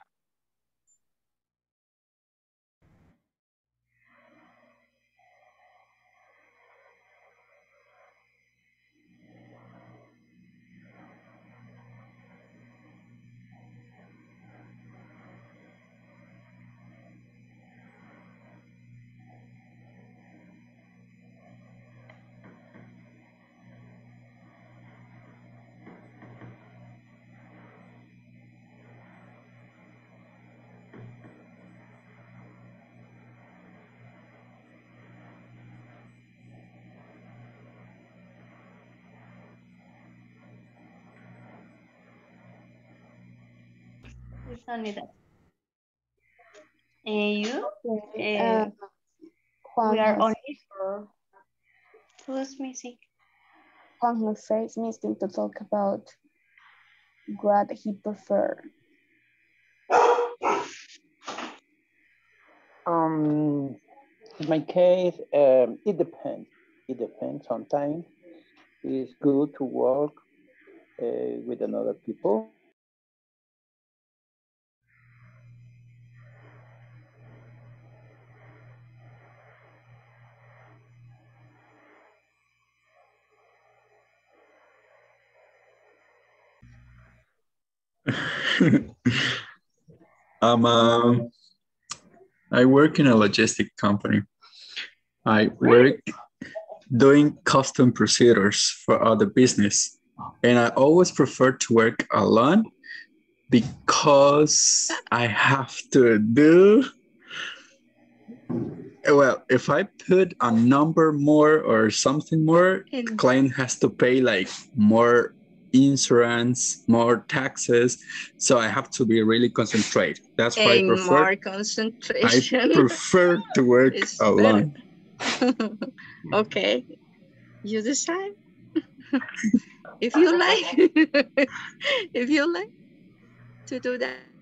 It's only that. And you? Okay, Uh, uh, Juan we are has- only for who's missing? Juan Jose is missing to talk about what he prefer. Um, in my case, um, it depends. It depends. Sometimes it's good to work uh, with another people. um, um, I work in a logistic company. I work doing custom procedures for other business, and I always prefer to work alone because I have to do well if I put a number more or something more, the client has to pay like more insurance, more taxes. So I have to be really concentrate. That's why I prefer more concentration. I prefer to work alone. okay, you decide. if you like, if you like to do that.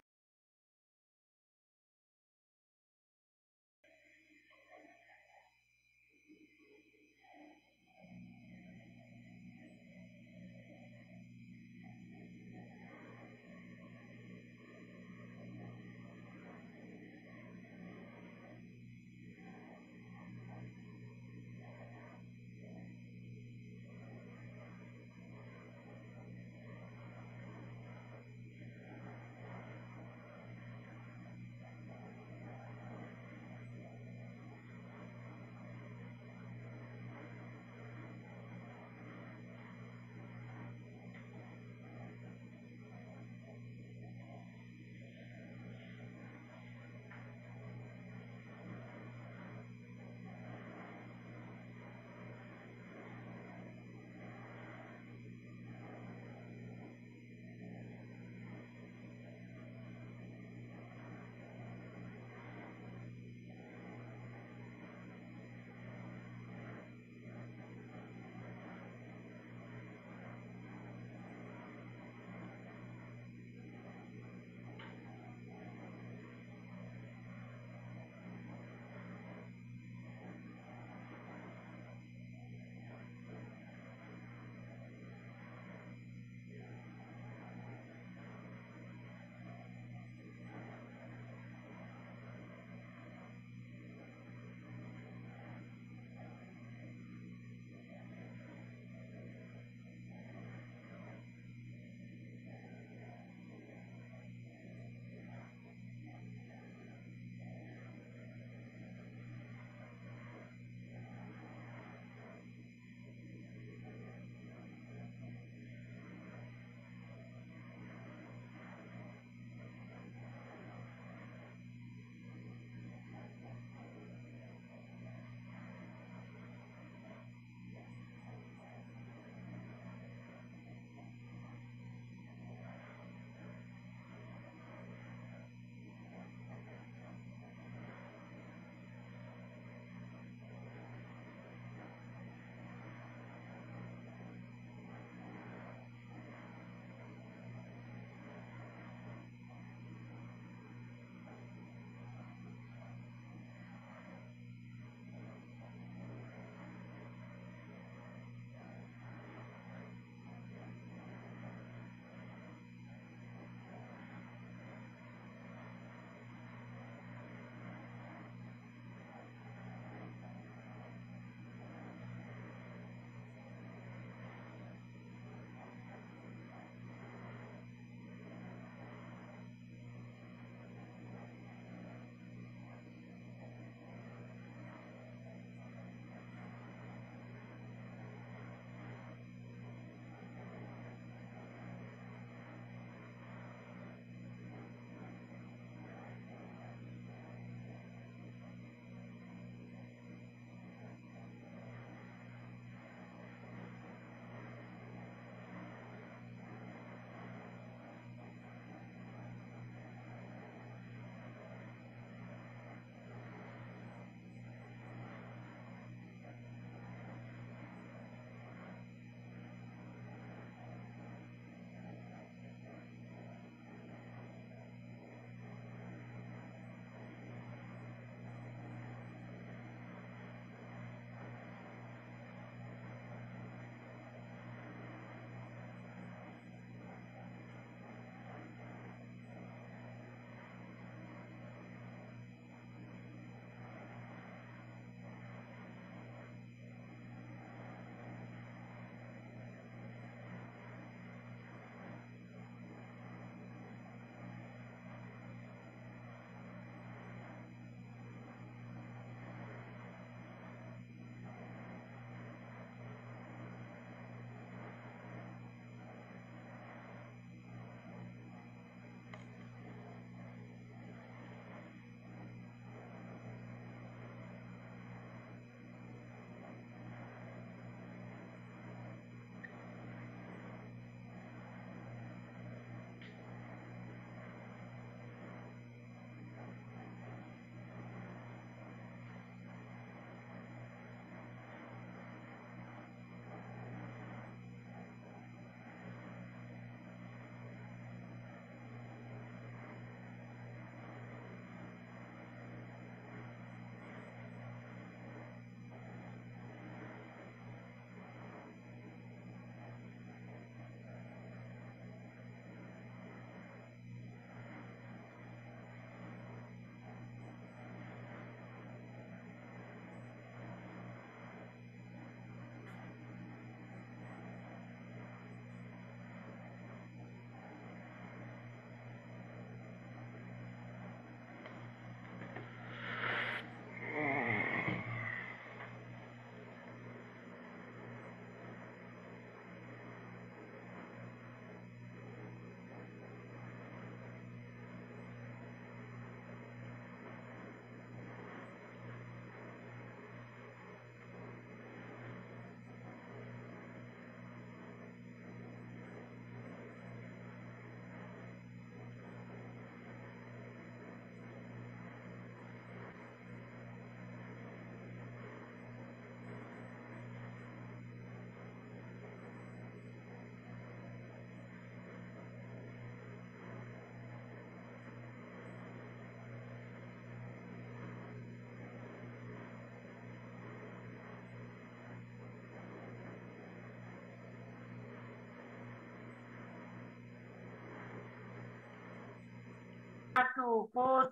To put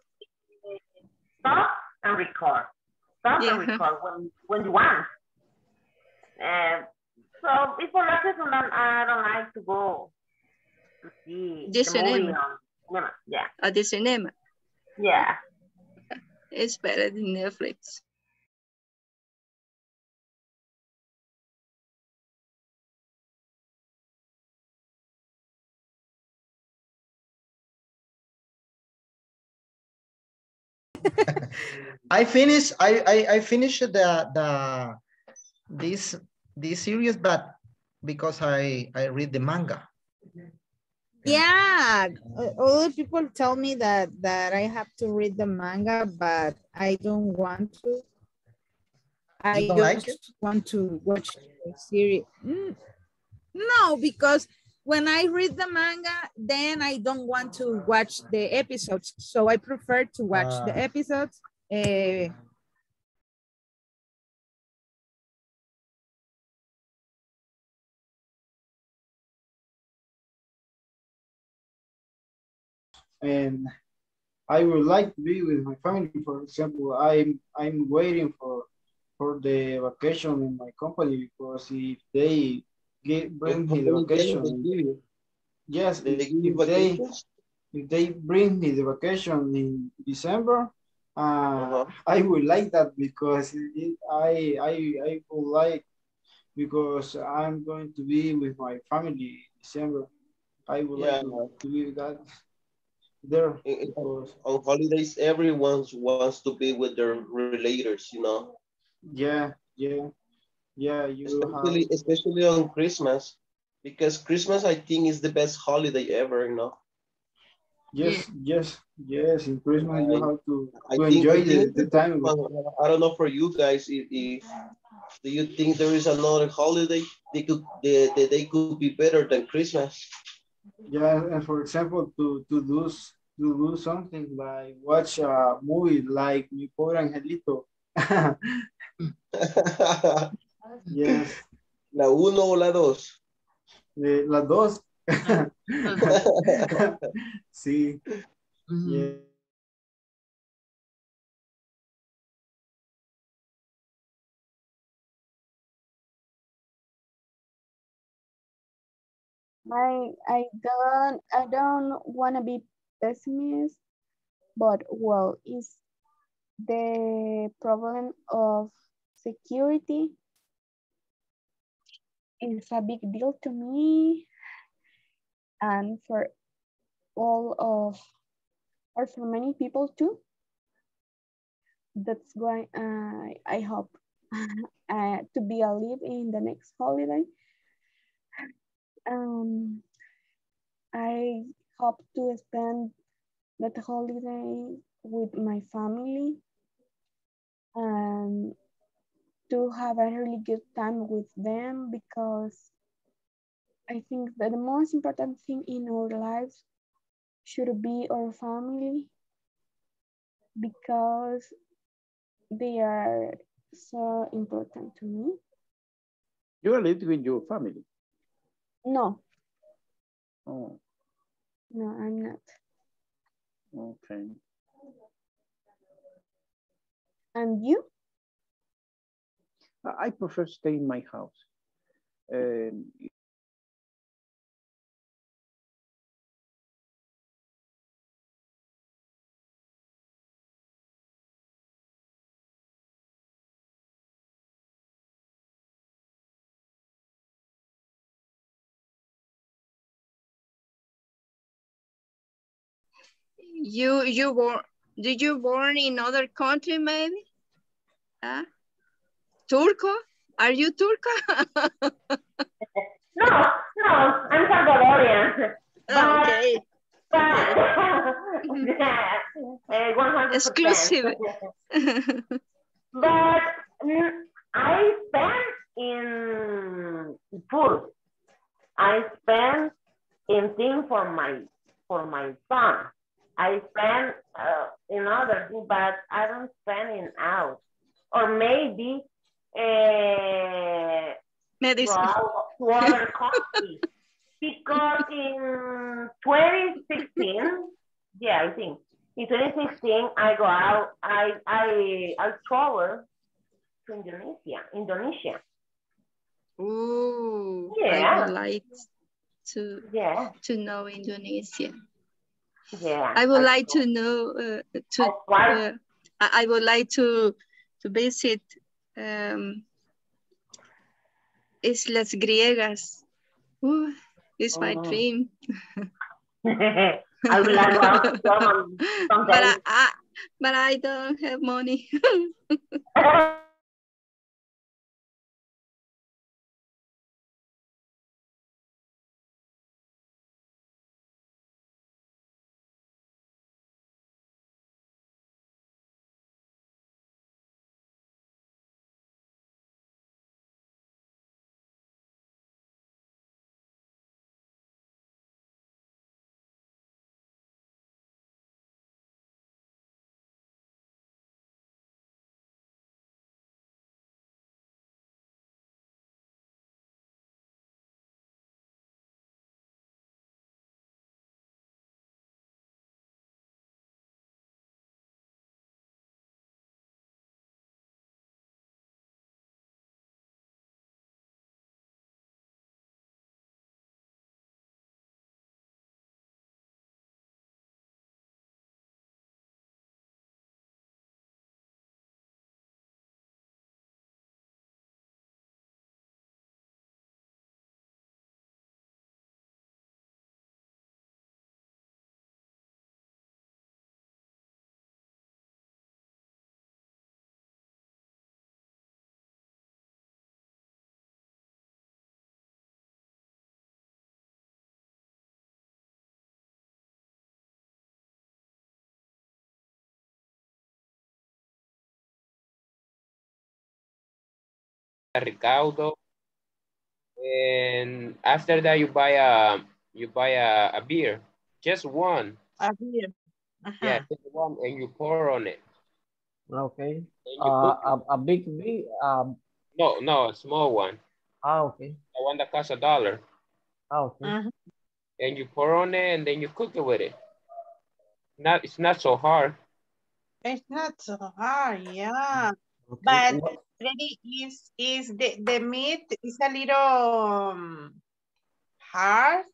stop and record. Stop Yeah. and record when, when you want. Uh, so before that reason, I don't like to go to see The the movie cinema. on cinema. Yeah, At the cinema. yeah. It's better than Netflix. I finished. I I, I finished the the this this series, but because I I read the manga. Yeah, all the people tell me that that I have to read the manga, but I don't want to. I don't like just want to watch the series. Mm, No, because when I read the manga, then I don't want to watch the episodes. So I prefer to watch the Ah. episodes. Eh, and I would like to be with my family. For example, I'm I'm waiting for for the vacation in my company because if they get bring me the vacation, yes, They if, give you if they if they bring me the vacation in December, uh, Uh-huh. I would like that because it, I I I would like because I'm going to be with my family in December. I would like to, to be with that there. In- in- on holidays, everyone wants to be with their relators, you know, Yeah, yeah, yeah. You especially have especially on Christmas, because Christmas I think is the best holiday ever, you know. Yes, yes, yes. In Christmas, you I- have to, I to think, enjoy I the, think the time. with- I don't know for you guys if, if do you think there is another holiday they could they, they, they could be better than Christmas? Yeah, and for example, to to do to do something like watch a movie like Mi Pobre Angelito. yes, La uno o la dos. eh, las dos. sí. Yeah. I I don't I don't want to be pessimist, but well, is the problem of security is a big deal to me and for all of or for many people too. That's why uh, I hope uh, to be alive in the next holiday. Um, I hope to spend that holiday with my family and to have a really good time with them because I think that the most important thing in our lives should be our family because they are so important to me. You are living with your family. No, Oh, no, I'm not. okay. And you? I prefer stay in my house. Um, You you born did you born in other country maybe? Huh? Turco? Are you Turco? No, no, I'm Salvadorian. Okay. But, 100%. Exclusive. but mm, I spent in food. I spent in things for my for my son. I spend uh, in other but I don't spend in out. Or maybe uh, Medicine. to to other countries. Because in 2016, yeah, I think In 2016, I go out, I, I, I travel to Indonesia, Indonesia. Ooh, I Yeah. would like to Yeah. to know Indonesia. Yeah. I would like to know uh, to uh, I would like to to visit um, Islas Griegas. Ooh, it's my Oh. dream. I would like to someday. But I, I but I don't have money. recaudo. And after that, you buy a you buy a, a beer, just one. A beer. Yeah, just one, and you pour on it. Okay. Uh, a, a big, big, um, No, no, a small one. ah, okay. The one that costs a dollar. Ah, okay. And you pour on it, and then you cook it with it. Not, it's not so hard. It's not so hard, yeah. Okay. But really is is the, the meat is a little um, hard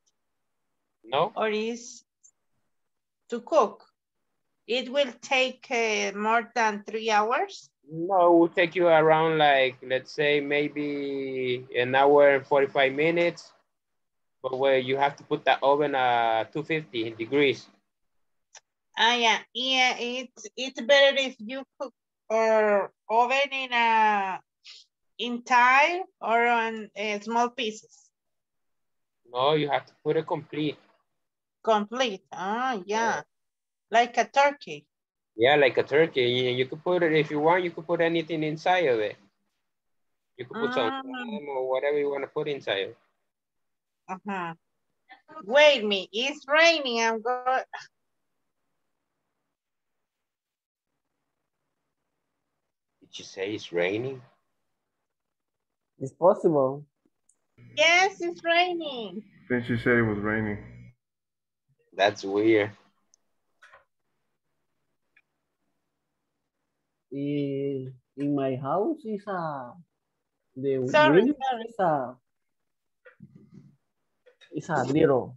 No, or is to cook? It will take uh, more than three hours. no, it will take you around like let's say maybe an hour and forty five minutes. But where you have to put that oven at two fifty degrees. Ah, yeah, yeah. It's it's better if you cook or oven in a in tile or on uh, small pieces. No, you have to put it complete. Complete. Ah, yeah, like a turkey. Yeah, like a turkey. And you could put it if you want. You could put anything inside of it. You could put some Ah. ham or whatever you want to put inside. Uh-huh. Wait me, it's raining. I'm going. Did you say it's raining? It's possible. Yes, it's raining. Then she said it was raining. That's weird. In, in my house is a the Sorry, sorry. is a is a little.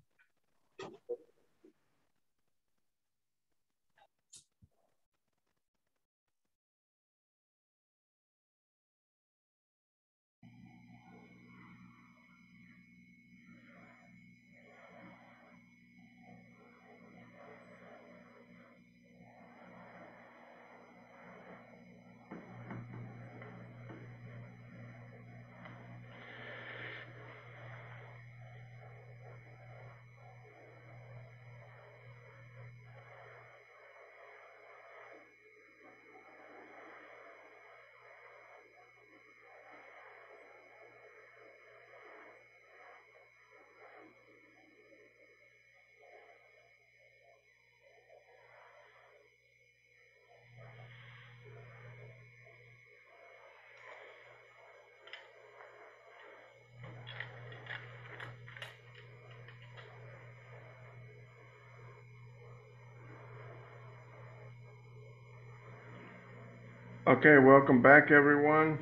Okay, welcome back, everyone.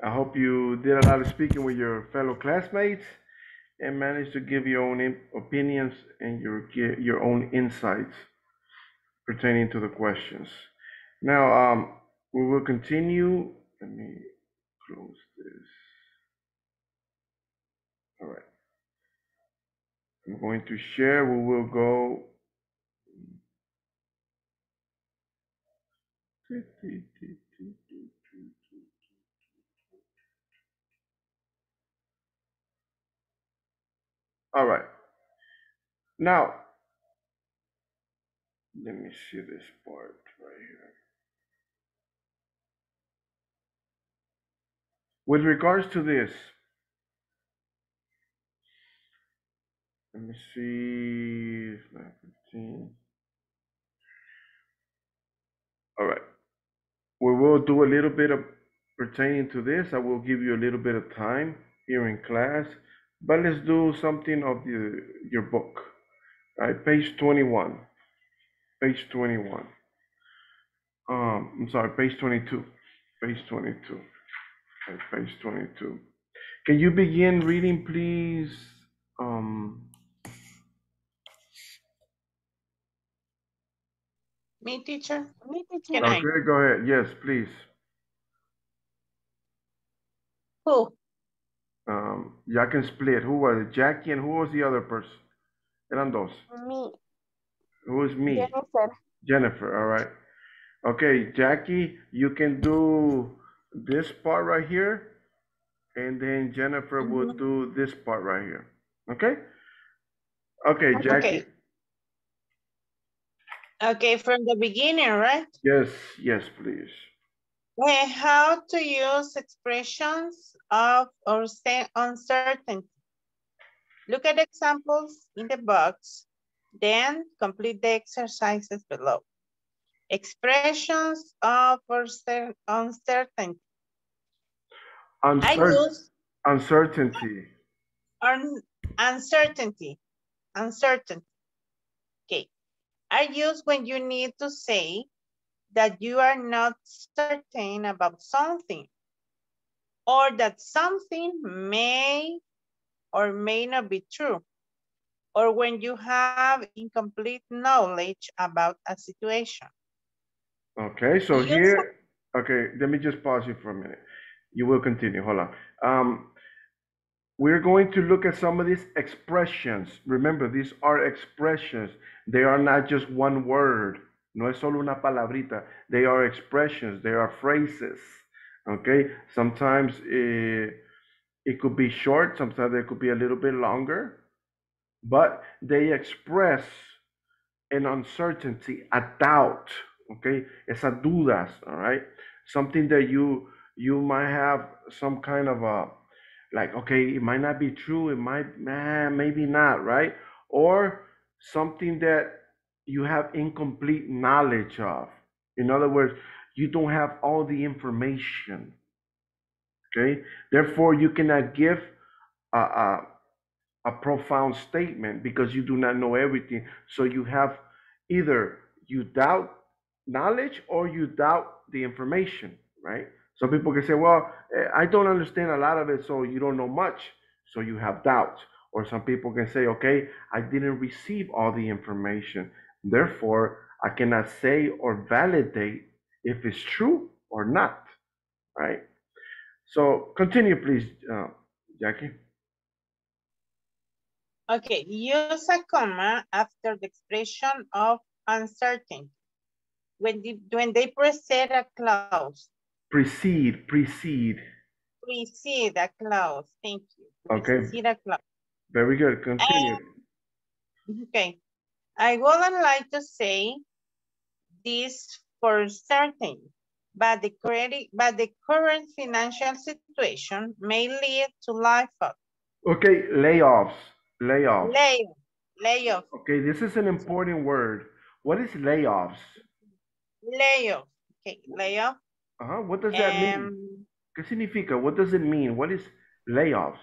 I hope you did a lot of speaking with your fellow classmates and managed to give your own opinions and your your own insights pertaining to the questions. Now, um, we will continue. Let me close this. All right. I'm going to share. We will go. All right. Now, let me see this part right here. With regards to this, let me see. 15. All right. We will do a little bit of pertaining to this. I will give you a little bit of time here in class, but let's do something of the, your book. All right, page 21. Page 21. Um, I'm sorry, page 22. Page 22. Okay, page 22. Can you begin reading, please? Um, Me, teacher? Me, teacher. Can I? okay, go ahead. Yes, please. Who? Um, ya can split. Who was it? Jackie and who was the other person? Eran dos. Me. Who was me? Jennifer. Jennifer, all right. Okay, Jackie, you can do this part right here, and then Jennifer will do this part right here. Okay? Okay, Jackie. Okay. Okay, from the beginning, right? Yes, yes, please. Eh, how to use expressions of or say uncertainty. Look at examples in the box, then complete the exercises below. Expressions of uncer- uncertainty. I Uncer- use uncertainty. un- uncertainty, uncertainty. Okay, used when you need to say that you are not certain about something or that something may or may not be true or when you have incomplete knowledge about a situation. Okay, so here, okay, let me just pause you for a minute. You will continue, hold on. Um, we're going to look at some of these expressions. Remember, these are expressions. They are not just one word. No es solo una palabrita. They are expressions. They are phrases. Okay, sometimes eh, it could be short, sometimes it could be a little bit longer, but they express an uncertainty, a doubt, okay? Esas dudas, all right? Something that you you might have some kind of a like, okay, it might not be true, it might, nah, maybe not, right? Or something that you have incomplete knowledge of. In other words, you don't have all the information. Okay, therefore you cannot give a, a, a profound statement because you do not know everything. So you have either you doubt knowledge or you doubt the information, right? Some people can say, well, eh, I don't understand a lot of it, so you don't know much, so you have doubts. Or some people can say, okay, I didn't receive all the information, therefore I cannot say or validate if it's true or not, right? So continue, please, uh, Jackie. Okay, use a comma after the expression of uncertainty. When, the, when they precede a clause, Precede, precede. precede a clause, thank you. Okay. Precede a clause. Very good. Continue. Okay, I wouldn't like to say this for certain, but the credit, but the current financial situation may lead to life of Okay, layoffs, layoffs. layoff, layoff, Okay, this is an important word. What is layoffs? layoff. Okay, layoff. Uh-huh. What does that mean? Um, ¿Qué significa? What does it mean? What is layoffs?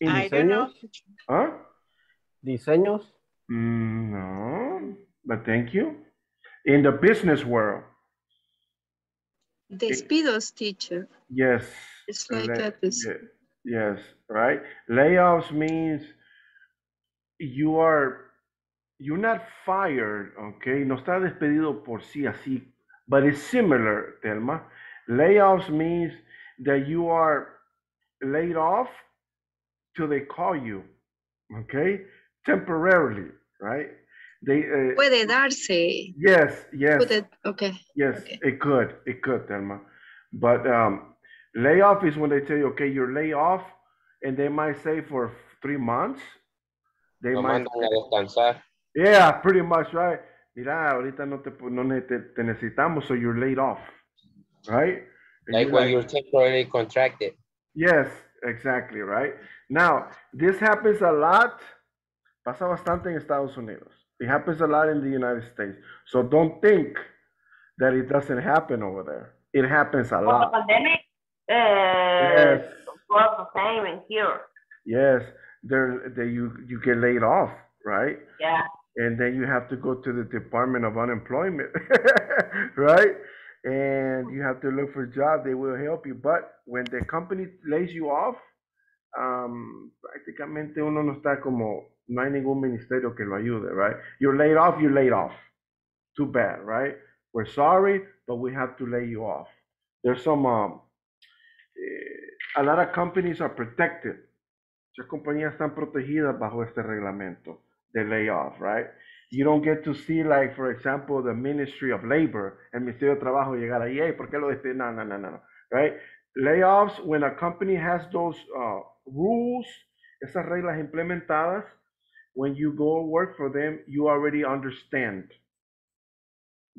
Don't know. Huh? Diseños. Mm, no, but thank you. In the business world, Despidos, teacher. Yes. It's like that Yes, right? Layoffs means you are, you're not fired, okay? No está despedido por sí así, but it's similar, Telma. Layoffs means that you are laid off till they call you, okay? Temporarily, right? They, uh, Puede darse. yes, yes. Puede, okay. Yes, it could. It could, Thelma. But um, layoff is when they tell you, okay, you're laid off, and they might say for three months. They Lo might. mandan descansar. Yeah, pretty much, right? Mira, ahorita no te, no te, te necesitamos, so you're laid off, right? And Like you're when you're temporarily contracted. Yes, exactly, right? Now, this happens a lot, pasa bastante en Estados Unidos. It happens a lot in the United States. So don't think that it doesn't happen over there. It happens a the lot. pandemic, uh, Yes. was the same in here. Yes, there they you you get laid off, right? Yeah. And then you have to go to the Department of Unemployment, right? And you have to look for a job. They will help you, but when the company lays you off, um, prácticamente uno no está como no hay ningún ministerio que lo ayude, right? You're laid off, you're laid off. Too bad, right? We're sorry, but we have to lay you off. There's some um, eh, a lot of companies are protected. Muchas compañías están protegidas bajo este reglamento de layoff, right? You don't get to see, like, for example, the Ministry of Labor, el Ministerio de Trabajo llegar ahí, hey, ¿por qué lo despiden? No, no, no, no, right? Layoffs, when a company has those uh, rules, esas reglas implementadas, when you go work for them, you already understand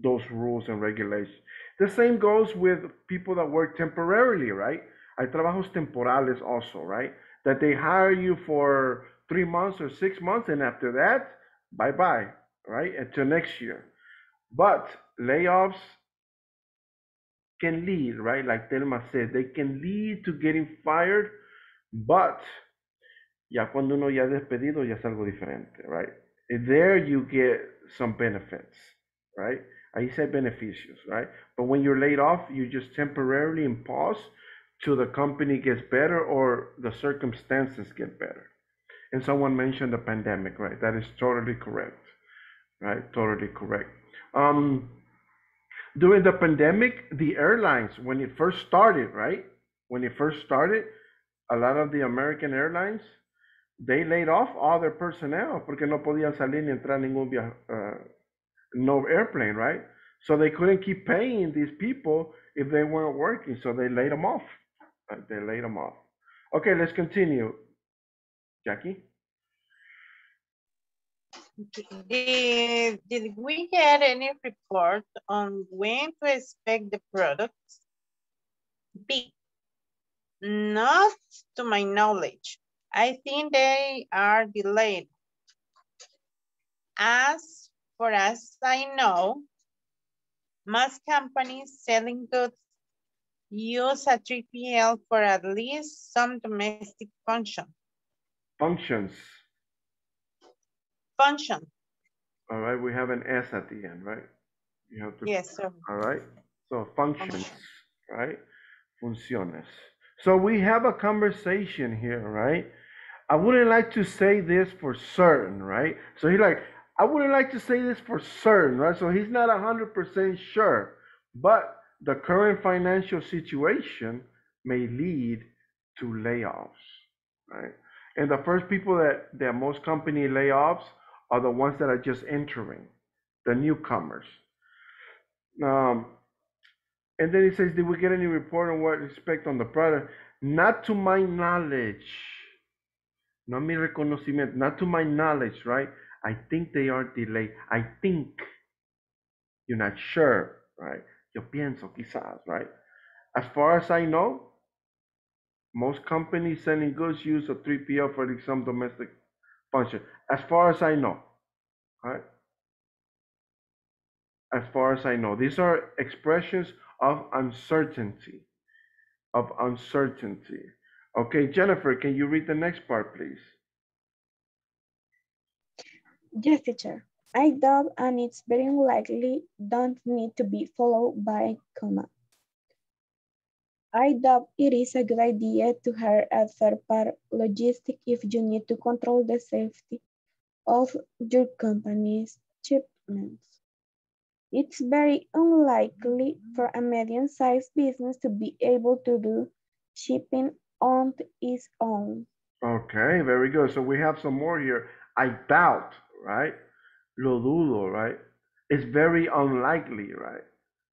those rules and regulations. The same goes with people that work temporarily, right? Hay trabajos temporales also, right? That they hire you for three months or six months, and after that, bye bye, right? Until next year. But layoffs can lead, right? Like Telma said, they can lead to getting fired, but ya cuando uno ya es despedido, ya es algo diferente, right? There you get some benefits, right? I said beneficios, right? But when you're laid off, you just temporarily in pause till the company gets better or the circumstances get better. And someone mentioned the pandemic, right? That is totally correct, right? Totally correct. Um, during the pandemic, the airlines, when it first started, right? When it first started, a lot of the American airlines, they laid off all their personnel porque no podían salir ni entrar ningún uh, no airplane, right? So they couldn't keep paying these people if they weren't working, so they laid them off. They laid them off. Okay, let's continue. Jackie? Did, did we get any report on when to expect the products? B, not to my knowledge. I think they are delayed. As for as I know, most companies selling goods use a 3PL for at least some domestic function. Functions. Function, All right, we have an S at the end, right? You have to. yes, sir. All right, so functions, right? Funciones. So we have a conversation here, right? I wouldn't like to say this for certain, right? So he's like, I wouldn't like to say this for certain, right? So he's not hundred percent sure, but the current financial situation may lead to layoffs, right? And the first people that that most company layoffs are the ones that are just entering, the newcomers. Um, and then he says, did we get any report on what respect on the product? Not to my knowledge. No mi reconocimiento. Not to my knowledge, right? I think they are delayed. I think. You're not sure, right? Yo pienso, quizás, right? As far as I know, most companies selling goods use a 3PL for some domestic function. As far as I know, right? As far as I know, these are expressions of uncertainty, of uncertainty. Okay, Jennifer, can you read the next part, please? Yes, teacher. I doubt and it's very unlikely don't need to be followed by comma. I doubt it is a good idea to hire a third-party logistic if you need to control the safety of your company's shipments. It's very unlikely for a medium-sized business to be able to do shipping on its own. Okay, very good. So we have some more here. I doubt, right? Lo dudo, right? It's very unlikely, right?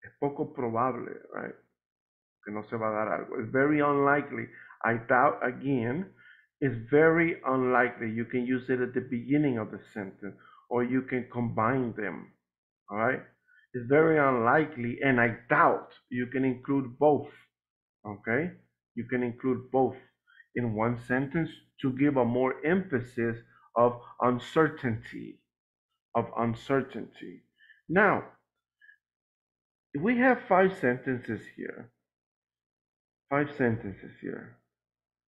Es poco probable, right? Que no se va a dar algo. It's very unlikely. I doubt again. It's very unlikely. You can use it at the beginning of the sentence or you can combine them. All right? It's very unlikely and I doubt you can include both. Okay? You can include both in one sentence to give a more emphasis of uncertainty. Of uncertainty. Now, we have five sentences here. Five sentences here.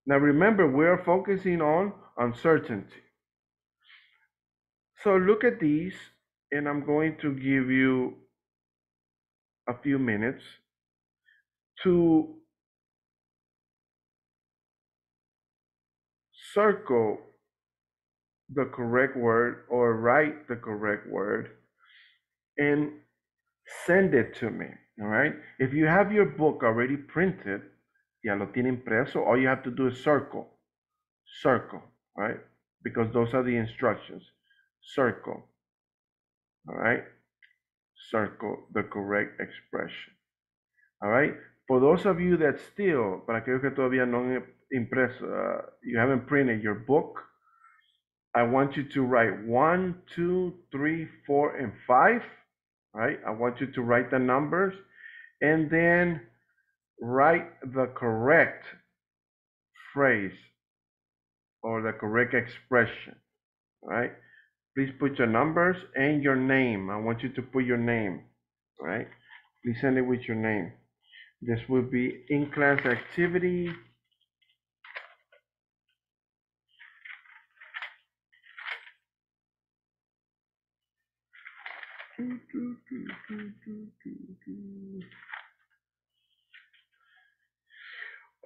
Now remember, we're focusing on uncertainty. So look at these, and I'm going to give you a few minutes to circle the correct word or write the correct word and send it to me. All right. If you have your book already printed, ya lo tiene impreso, all you have to do is circle. Circle. Right? Because those are the instructions. Circle. All right. Circle the correct expression. All right. For those of you that still, para aquellos que todavía no han impreso, uh, you haven't printed your book, I want you to write one, two, three, four, and five. Right? I want you to write the numbers and then write the correct phrase or the correct expression. right? Please put your numbers and your name. I want you to put your name. right? Please send it with your name. This will be in class activity.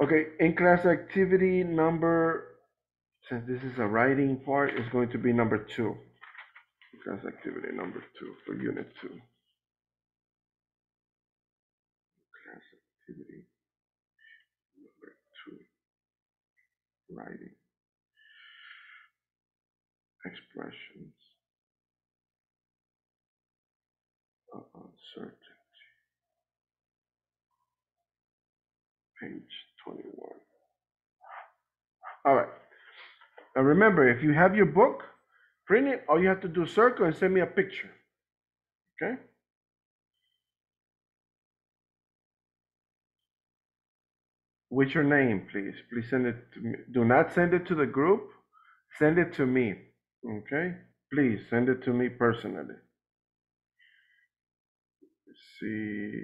Okay, in class activity number, since this is a writing part, is going to be number two. Class activity number two for unit two. Class activity number two, writing. Expressions of uncertainty. Page 21. All right. Now remember, if you have your book, print it. All you have to do is circle and send me a picture. Okay? With your name, please. Please send it to me. Do not send it to the group. Send it to me. Okay? Please send it to me personally. Let's see.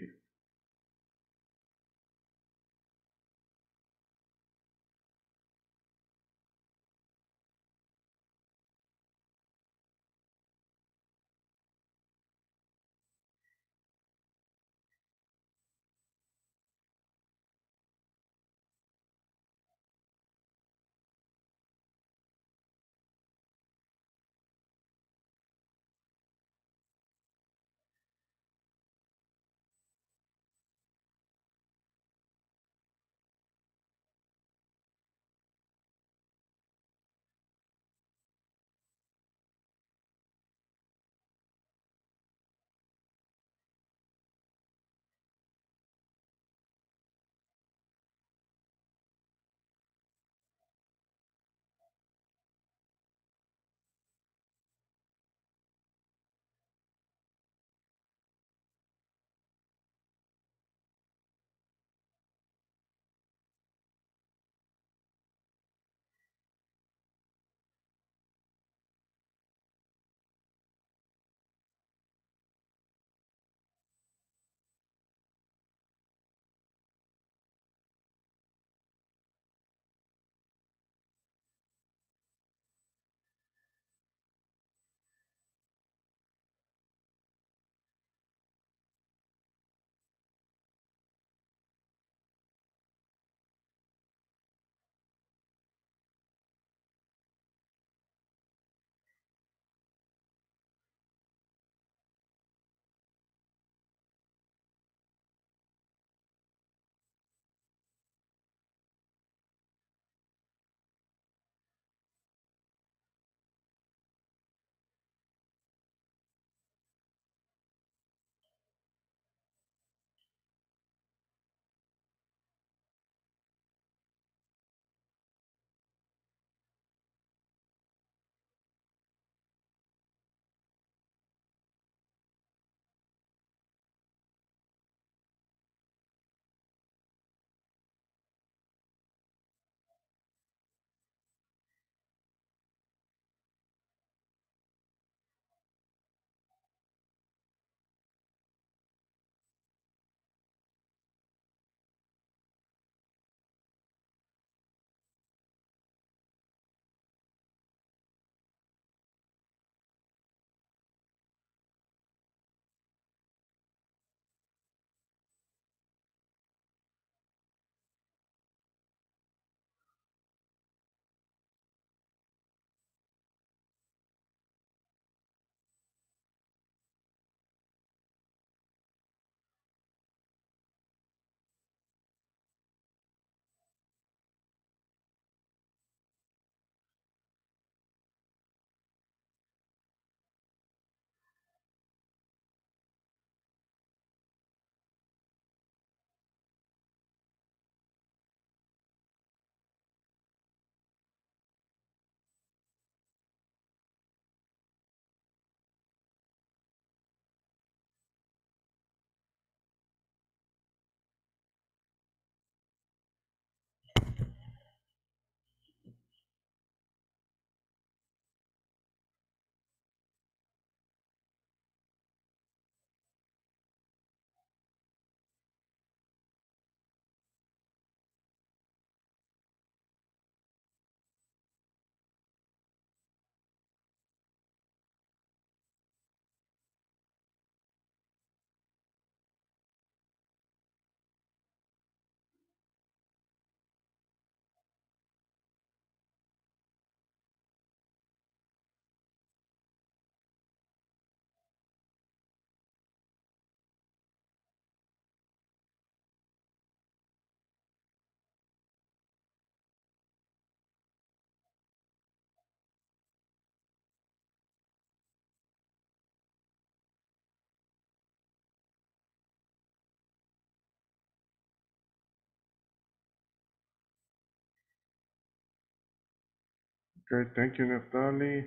Okay, thank you, Naftali.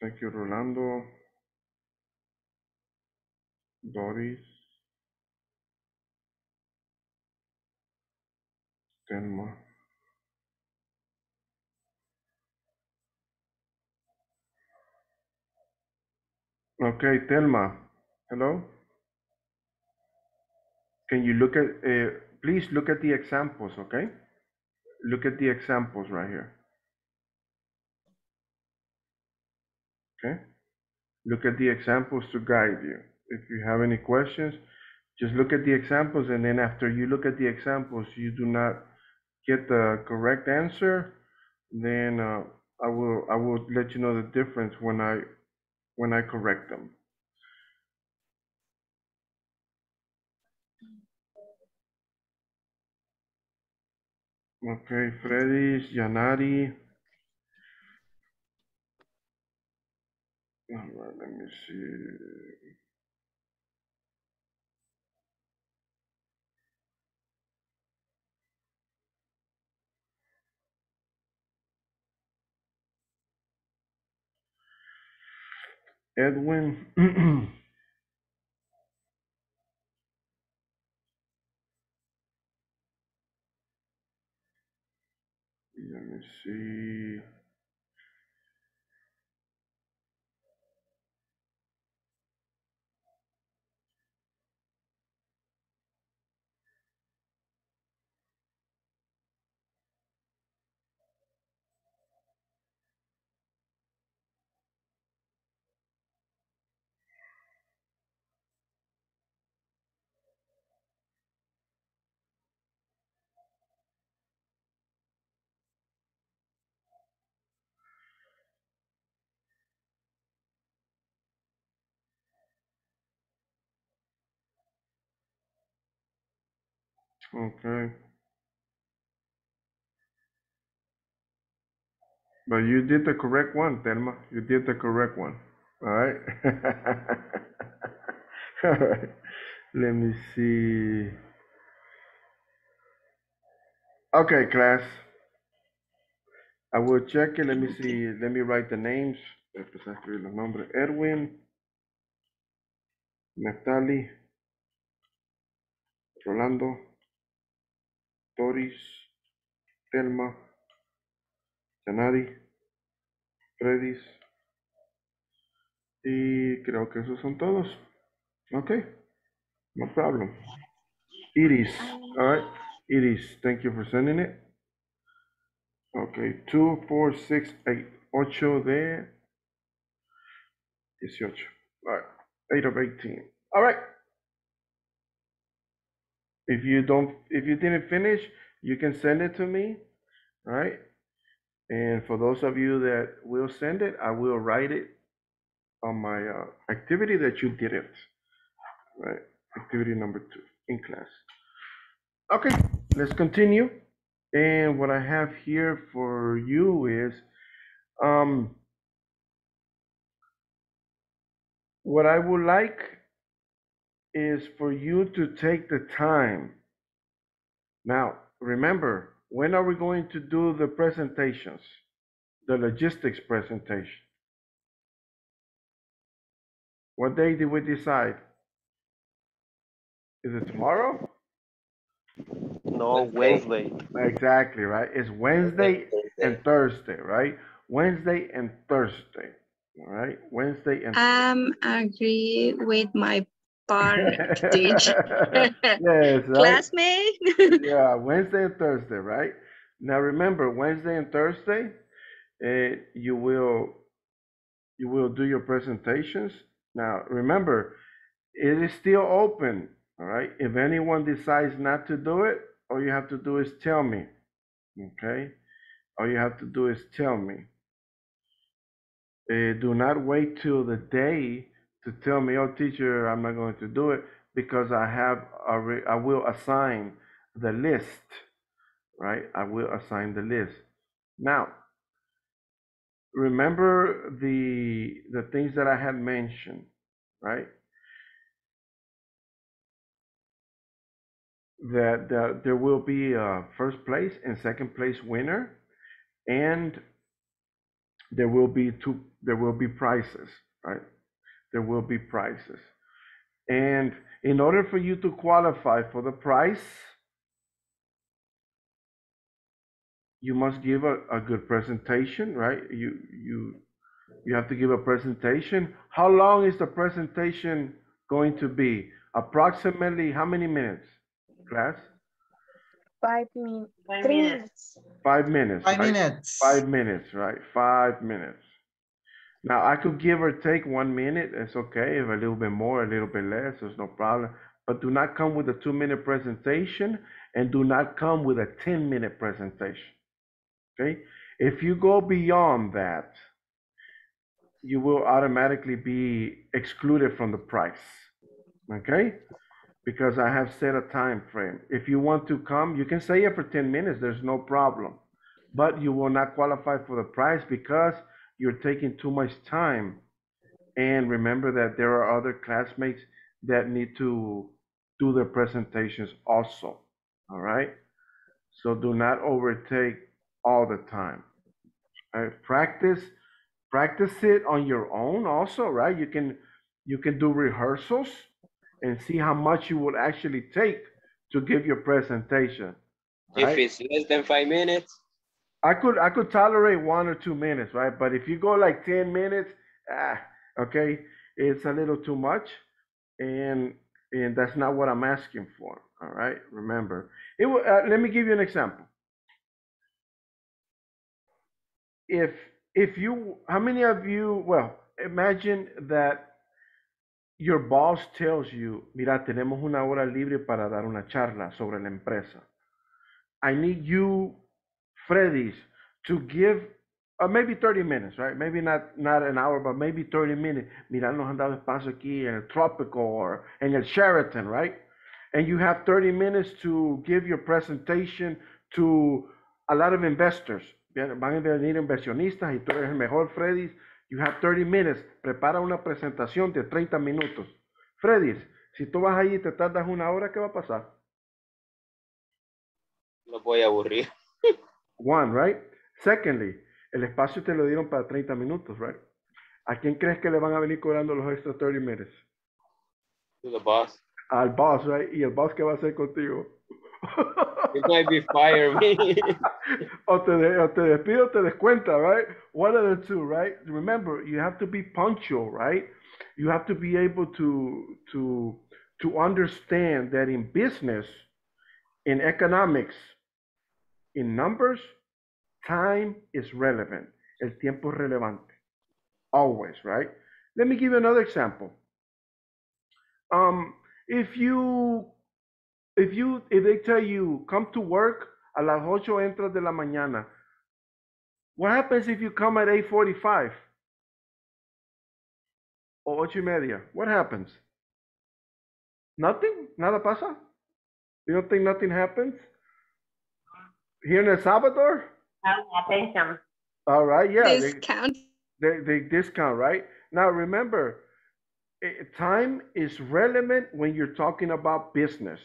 Thank you, Rolando. Doris. Telma. Okay, Telma. Hello? Can you look at, uh, please look at the examples, okay? Look at the examples right here. Okay? Look at the examples to guide you. If you have any questions, just look at the examples and then after you look at the examples, you do not get the correct answer, then uh, I will I will let you know the difference when I when I correct them. Okay, Freddy's, Yanari. Right, let me see. Edwin. Let me see. Okay. But you did the correct one, Thelma. You did the correct one. All right. All right. Let me see. Okay, class. I will check it. Let me see. Let me write the names. Empezar. Edwin, Naftali, Rolando, Doris, Telma, Yanari, Freddy's. Y creo que esos son todos. Okay. No problem. Iris. All right. Iris, thank you for sending it. Okay, two, four, six, eight. Ocho de dieciocho. All right, eight of eighteen. All right. If you don't, if you didn't finish, you can send it to me. right And for those of you that will send it, I will write it on my uh, activity that you did it. Right. Activity number two in class. Okay, let's continue. And what I have here for you is, um, what I would like is for you to take the time. Now, remember, when are we going to do the presentations? The logistics presentation. What day did we decide? Is it tomorrow? No, Wednesday. Exactly, right? It's Wednesday and Thursday, right? Wednesday and Thursday. All right, Wednesday and Um, agree with my partner, teacher. yes. Classmate. yeah, Wednesday and Thursday, right? Now remember, Wednesday and Thursday, uh, you will you will do your presentations. Now remember, it is still open. All right. If anyone decides not to do it, all you have to do is tell me. Okay. All you have to do is tell me. Uh, do not wait till the day to tell me, oh, teacher, I'm not going to do it because I have already, I will assign the list, right? I will assign the list. Now, remember the the things that I had mentioned, right? That, that there will be a first place and second place winner and there will be two, there will be prices, right? There will be prices. And in order for you to qualify for the price, you must give a, a good presentation, right? You you you have to give a presentation. How long is the presentation going to be? Approximately how many minutes, class? Five minutes. Five Three minutes. Five minutes. Five right? minutes. Five minutes, right? Five minutes. Now I could give or take one minute. It's okay. If a little bit more, a little bit less, there's no problem. But do not come with a two minute presentation and do not come with a 10 minute presentation. Okay? If you go beyond that, you will automatically be excluded from the price. Okay? Because I have set a time frame. If you want to come, you can say it for 10 minutes, there's no problem. But you will not qualify for the price because you're taking too much time. And remember that there are other classmates that need to do their presentations also. All right? So do not overtake all the time. All right? Practice practice it on your own also, right? You can you can do rehearsals and see how much you would actually take to give your presentation. If it's less than five minutes, I could I could tolerate one or two minutes, right? But if you go like 10 minutes, ah, okay, it's a little too much. And and that's not what I'm asking for. All right, remember. It will, uh, let me give you an example. If if you how many of you well imagine that your boss tells you, mira, tenemos una hora libre para dar una charla sobre la empresa. I need you, Freddy's, to give uh, maybe 30 minutes, right? Maybe not not an hour, but maybe 30 minutes. Mira, nos han dado espacio aquí en el Tropical or en el Sheraton, right? And you have 30 minutes to give your presentation to a lot of investors. Van a venir inversionistas y tú eres el mejor, Freddy's. You have 30 minutes. Prepara una presentación de 30 minutos. Freddy's, si tú vas ahí y te tardas una hora, ¿qué va a pasar? los voy a aburrir. One, right? Secondly, el espacio te lo dieron para 30 minutos, right? ¿A quién crees que le van a venir cobrando los extra 30 minutes? To the boss. Al boss, right? ¿Y el boss qué va a hacer contigo? You might be fire me. o, te de- o te despide o te descuenta, right? One of the two, right? Remember, you have to be punctual, right? You have to be able to to to understand that in business, in economics, in numbers, time is relevant. El tiempo es relevante. Always, right? Let me give you another example. Um, if you if you if they tell you come to work a las ocho entras de la mañana, what happens if you come at 8:45 o ocho y media? What happens? Nothing? Nada pasa? You don't think nothing happens? Here in El Salvador? Attention. All right, yeah. they- Discount. they, they discount, right? Now remember, eh, time is relevant when you're talking about business.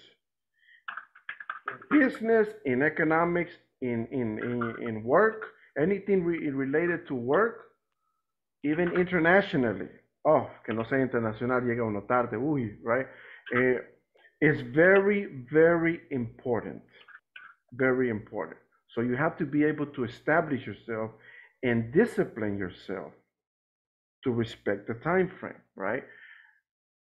Business, in economics, in, in, in, in work, anything re- related to work, even internationally. Oh, que no sea internacional, llega uno tarde, uy, right? Eh, it's very, very important. Very important. So you have to be able to establish yourself and discipline yourself to respect the time frame, right?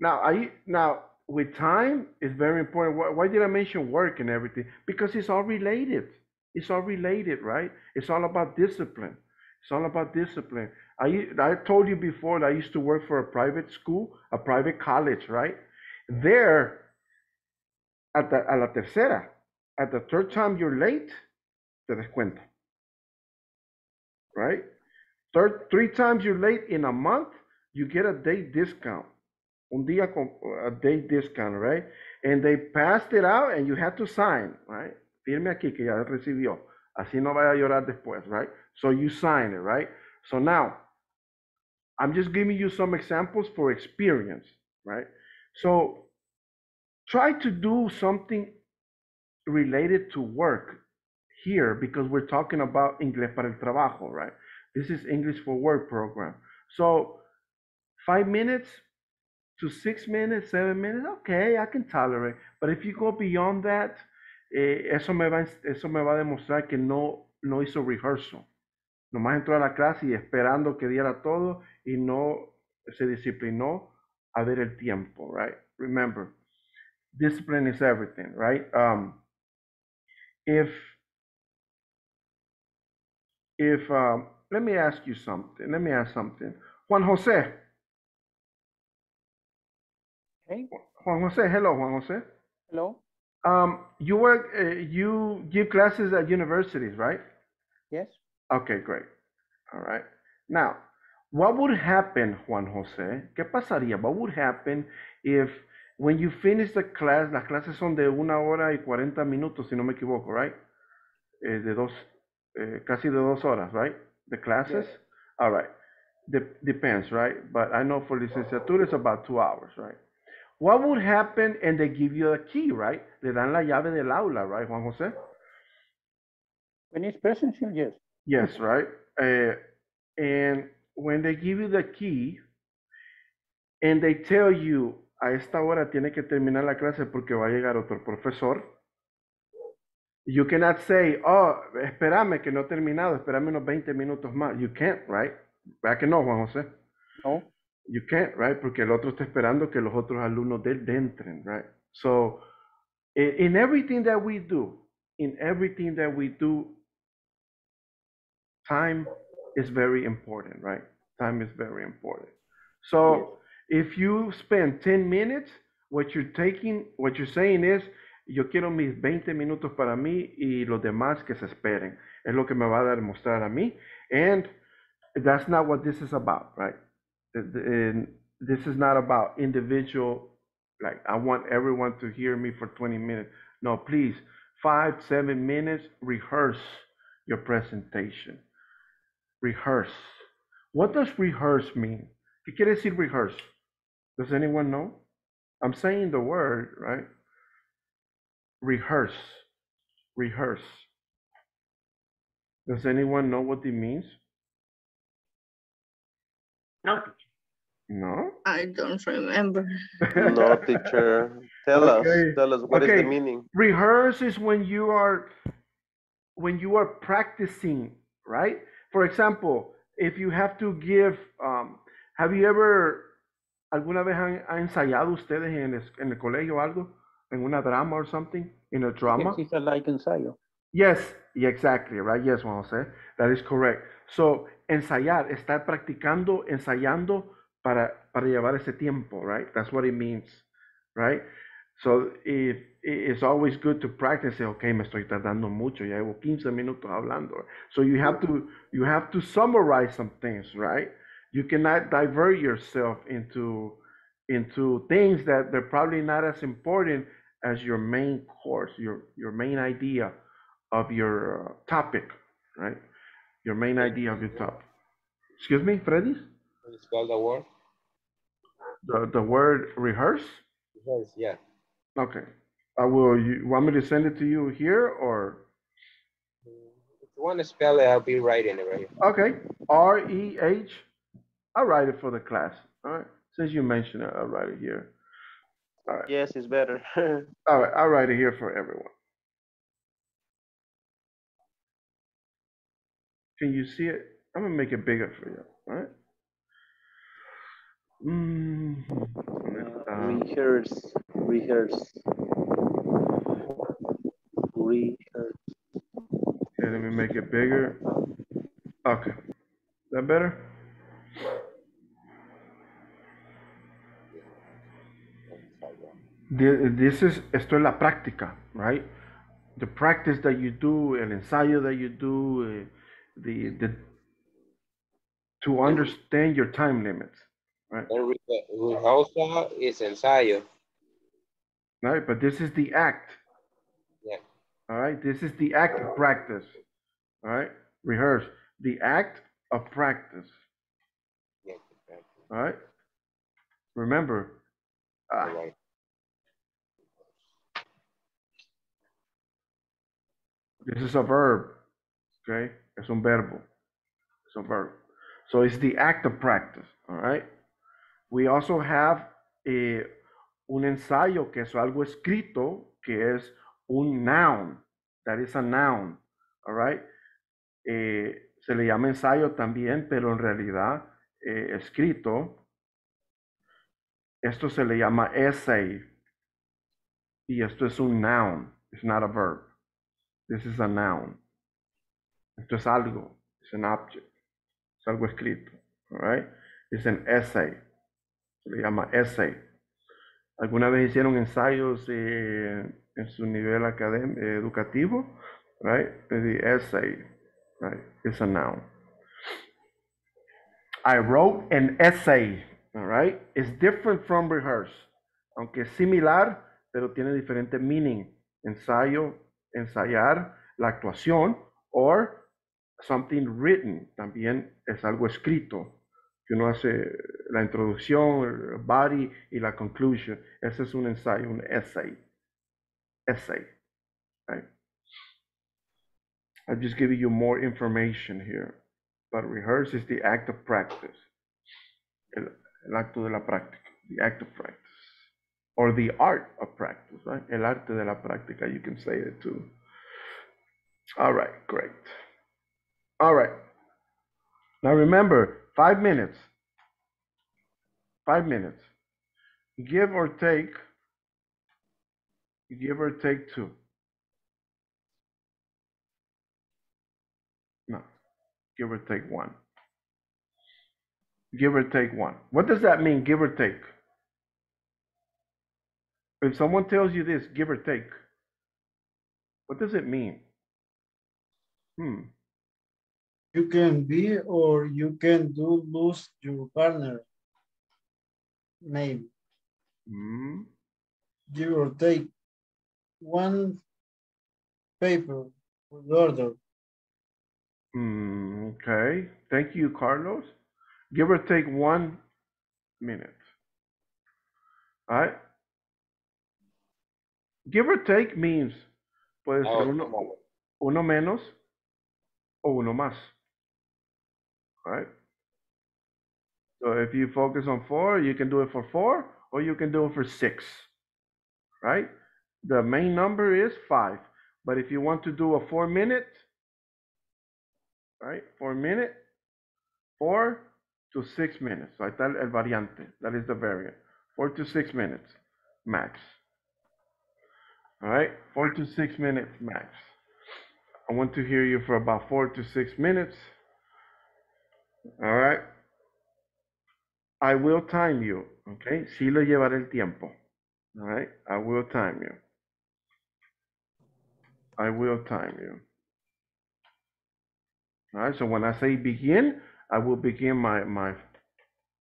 Now, I now with time it's very important. Why, why did I mention work and everything? Because it's all related. It's all related, right? It's all about discipline. It's all about discipline. I I told you before that I used to work for a private school, a private college, right? There, at the a la tercera, at the third time you're late, te descuento right? Third, three times you're late in a month, you get a day discount. Un día con a day discount, right? And they passed it out and you had to sign, right? Firme aquí que ya recibió. Así no vaya a llorar después, right? So you sign it, right? So now, I'm just giving you some examples for experience, right? So try to do something related to work here because we're talking about Inglés para el Trabajo, right? This is English for Work program. So five minutes to six minutes, seven minutes, okay, I can tolerate. But if you go beyond that, eh, eso, me va, eso me va a demostrar que no, no hizo rehearsal. Nomás entró a la clase y esperando que diera todo y no se disciplinó a ver el tiempo, right? Remember, discipline is everything, right? Um, if if um, let me ask you something. Let me ask something. Juan Jose. Hey. Juan Jose. Hello, Juan Jose. Hello. Um, you work. Uh, you give classes at universities, right? Yes. Okay, great. All right. Now, what would happen, Juan Jose? ¿Qué pasaría? What would happen if when you finish the class, las clases son de una hora y cuarenta minutos, si no me equivoco, right? Eh, de dos, eh, casi de dos horas, right? The classes? All right. De- depends, right? But I know for licenciatura it's about two hours, right? What would happen and they give you a key, right? Le dan la llave del aula, right, Juan Jose? When it's presential, yes. Yes, right? Uh, and when they give you the key and they tell you a esta hora tiene que terminar la clase porque va a llegar otro profesor, you cannot say, oh, espérame que no he terminado, espérame unos 20 minutos más. You can't, right? ¿Verdad que no, Juan José? No. You can't, right? Porque el otro está esperando que los otros alumnos de él entren, right? So, in everything that we do, in everything that we do, time is very important, right? Time is very important. So, if you spend 10 minutes, what you're taking, what you're saying is, yo quiero mis 20 minutos para mí y los demás que se esperen. Es lo que me va a dar mostrar a mí. And that's not what this is about, right? And this is not about individual, like I want everyone to hear me for 20 minutes. No, please, five, seven minutes, rehearse your presentation. Rehearse. What does rehearse mean? ¿Qué quiere decir rehearse? Does anyone know? I'm saying the word, right? Rehearse. Rehearse. Does anyone know what it means? No. No? I don't remember. No, teacher. Tell Okay, us. Tell us what is okay. the meaning. Rehearse is when you are when you are practicing, right? For example, if you have to give, um, have you ever alguna vez han, han ensayado ustedes en el, en el colegio algo, en una drama or something, in a drama? Yes, it's like ensayo. Yes, exactly, right? Yes, Juan José, that is correct. So, ensayar, estar practicando, ensayando para, para llevar ese tiempo, right? That's what it means, right? So, if, it's always good to practice, say, okay, me estoy tardando mucho, ya llevo 15 minutos hablando. So, you have to, you have to summarize some things, right? You cannot divert yourself into, into things that they're probably not as important as your main course, your, your main idea of your uh, topic, right? Your main idea of your topic. Excuse me, Freddy? You spell the word? The, the word rehearse? Yes, yeah. Okay. I will, you want me to send it to you here or? If you want to spell it, I'll be writing it right here. Okay, R E H. I'll write it for the class. All right. Since you mentioned it, I'll write it here. All right. Yes, it's better. All right. I'll write it here for everyone. Can you see it? I'm gonna make it bigger for you. All right. Mm, um, rehearse. Rehearse. Rehearse. Okay, let me make it bigger. Okay. Is that better? This is, esto es la práctica, right? The practice that you do, el ensayo that you do, eh, the, the, to understand your time limits, right? Rehearsal is ensayo. Right, but this is the act. Yeah. All right, this is the act of practice. All right, rehearse the act of practice. Yeah. All right, remember. ah, This is a verb. Okay? Es un verbo. It's a verb. So it's the act of practice. All right? We also have eh, un ensayo que es algo escrito que es un noun. That is a noun. All right? Eh, se le llama ensayo también, pero en realidad eh, escrito, esto se le llama essay. Y esto es un noun. It's not a verb. This is a noun. Esto es algo. It's an object. Es algo escrito. All right? It's an essay. Se le llama essay. ¿Alguna vez hicieron ensayos eh, en su nivel educativo? Right? The essay. Right? It's a noun. I wrote an essay. All right? It's different from rehearse. Aunque similar, pero tiene diferente meaning. Ensayo, ensayar, la actuación, or something written. También es algo escrito. Que uno hace la introducción, el body y la conclusion. Ese es un ensayo, un essay. Essay. I'm just giving you more information here. But rehearse is the act of practice. El acto de la práctica. The act of practice. Or the art of practice, right? El arte de la práctica, you can say it too. All right, great. All right. Now remember, five minutes. Five minutes. Give or take, give or take two. No, give or take one. Give or take one. What does that mean, give or take? If someone tells you this, give or take, what does it mean? Hmm. You can be or you can do lose your partner name. Hmm. Give or take one paper for the order. Hmm, okay. Thank you, Carlos. Give or take one minute. All right. Give or take means puede ser ah, uno, come on. uno menos o uno más. All right. So if you focus on four, you can do it for four or you can do it for six. Right? The main number is five. But if you want to do a four minute, right? Four minute, four to six minutes. So está el, el variante. That is the variant. Four to six minutes max. All right, four to six minutes max. I want to hear you for about four to six minutes. All right. I will time you. Okay, sí le llevaré el tiempo. All right, I will time you. I will time you. All right, so when I say begin, I will begin my my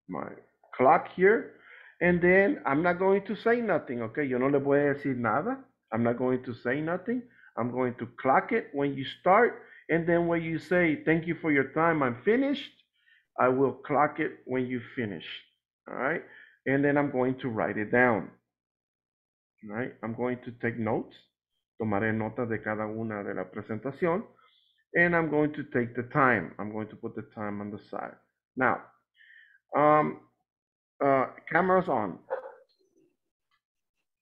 my clock here, and then I'm not going to say nothing. Okay, yo no le voy a decir nada. I'm not going to say nothing. I'm going to clock it when you start, and then when you say thank you for your time, I'm finished. I will clock it when you finish. All right, and then I'm going to write it down. All right, I'm going to take notes. Tomaré nota de cada una de la presentación. And I'm going to take the time. I'm going to put the time on the side. Now, um, uh, cameras on.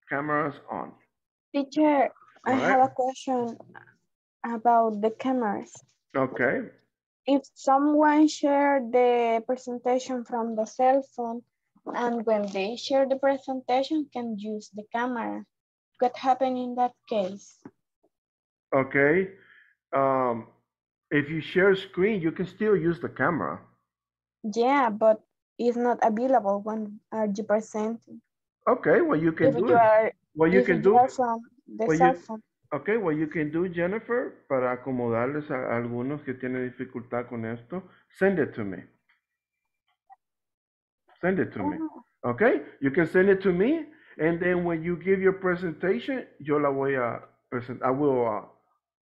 Cameras on. Teacher, I All have a question about the cameras. Okay. If someone share the presentation from the cell phone and when they share the presentation can use the camera, what happened in that case? Okay. Um, if you share screen, you can still use the camera. Yeah, but it's not available when are you presenting. Okay, well you can If do you it. are, What you can do. what you- what you can do, Jennifer, para acomodarles a, a algunos que tienen dificultad con esto, send it to me. Send it to me. Okay, you can send it to me, and then when you give your presentation, yo la voy a present. I will uh,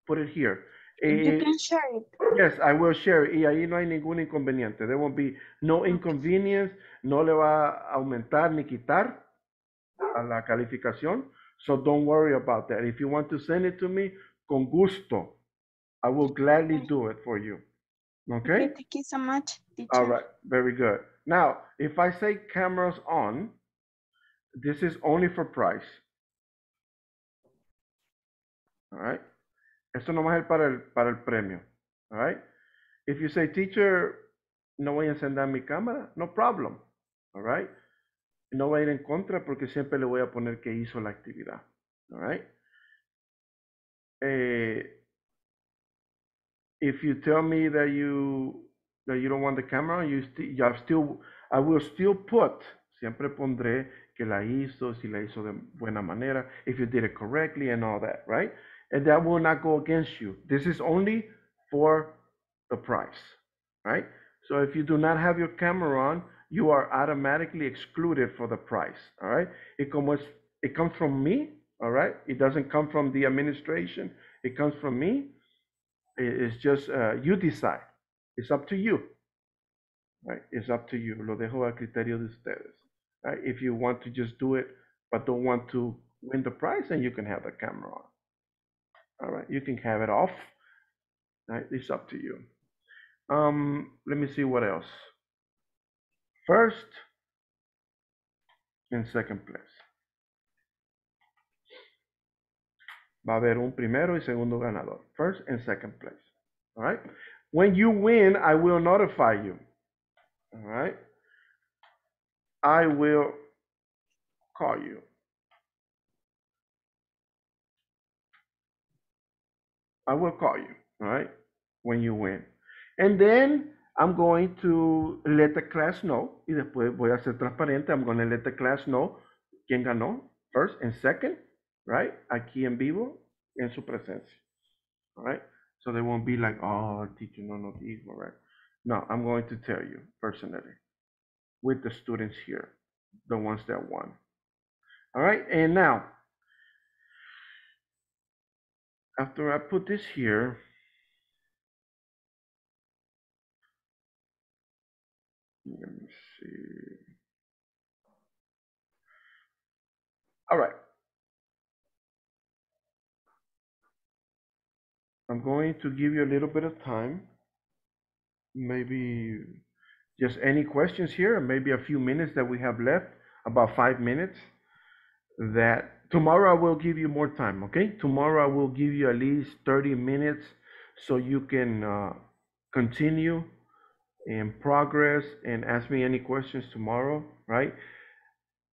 put it here. You Eh, can share it. Yes, I will share. it, Y ahí no hay ningún inconveniente. There won't be no inconvenience. No le va a aumentar ni quitar a la calificación. So don't worry about that. If you want to send it to me, con gusto. I will gladly do it for you. Okay? Thank you so much, teacher. All right, very good. Now, if I say cameras on, this is only for price. All right? Esto nomás es para el, para el premio. All right? If you say, teacher, no voy a encender mi cámara, no problem. All right? No voy a ir en contra porque siempre le voy a poner que hizo la actividad. All right? Eh, if you tell me that you that you don't want the camera, you still, you still, I will still put, siempre pondré que la hizo, si la hizo de buena manera, if you did it correctly and all that, right? And that will not go against you. This is only for the price, right? So if you do not have your camera on, you are automatically excluded for the price, all right? It comes, it comes from me, all right? It doesn't come from the administration. It comes from me. It's just, uh, you decide. It's up to you, right? It's up to you. Lo dejo a criterio de ustedes, right? If you want to just do it, but don't want to win the prize, then you can have the camera on. All right, you can have it off. Right, it's up to you. Um, let me see what else. First and second place. Va a haber un primero y segundo ganador. First and second place. All right. When you win, I will notify you. All right. I will call you. I will call you, all right, when you win. And then I'm going to let the class know, y después voy a ser transparente, I'm going to let the class know quién ganó, first and second, right, aquí en vivo, en su presencia, all right? So they won't be like, oh, teacher, no nos dijo, right? No, I'm going to tell you personally, with the students here, the ones that won. All right, and now, after I put this here, let me see. All right. I'm going to give you a little bit of time. Maybe just any questions here, maybe a few minutes that we have left, about five minutes. That tomorrow I will give you more time, okay? Tomorrow I will give you at least 30 minutes so you can uh, continue in progress and ask me any questions tomorrow, right?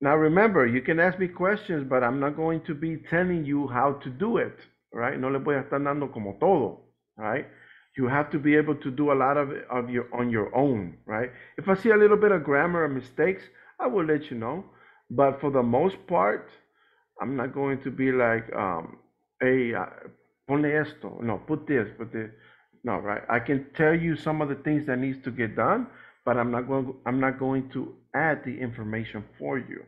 Now remember, you can ask me questions, but I'm not going to be telling you how to do it, right? No le voy a estar dando como todo, right? You have to be able to do a lot of of your on your own, right? If I see a little bit of grammar mistakes, I will let you know. But for the most part, I'm not going to be like, um, hey, uh, esto. No, put this, put this. No, right? I can tell you some of the things that needs to get done, but I'm not going. I'm not going to add the information for you.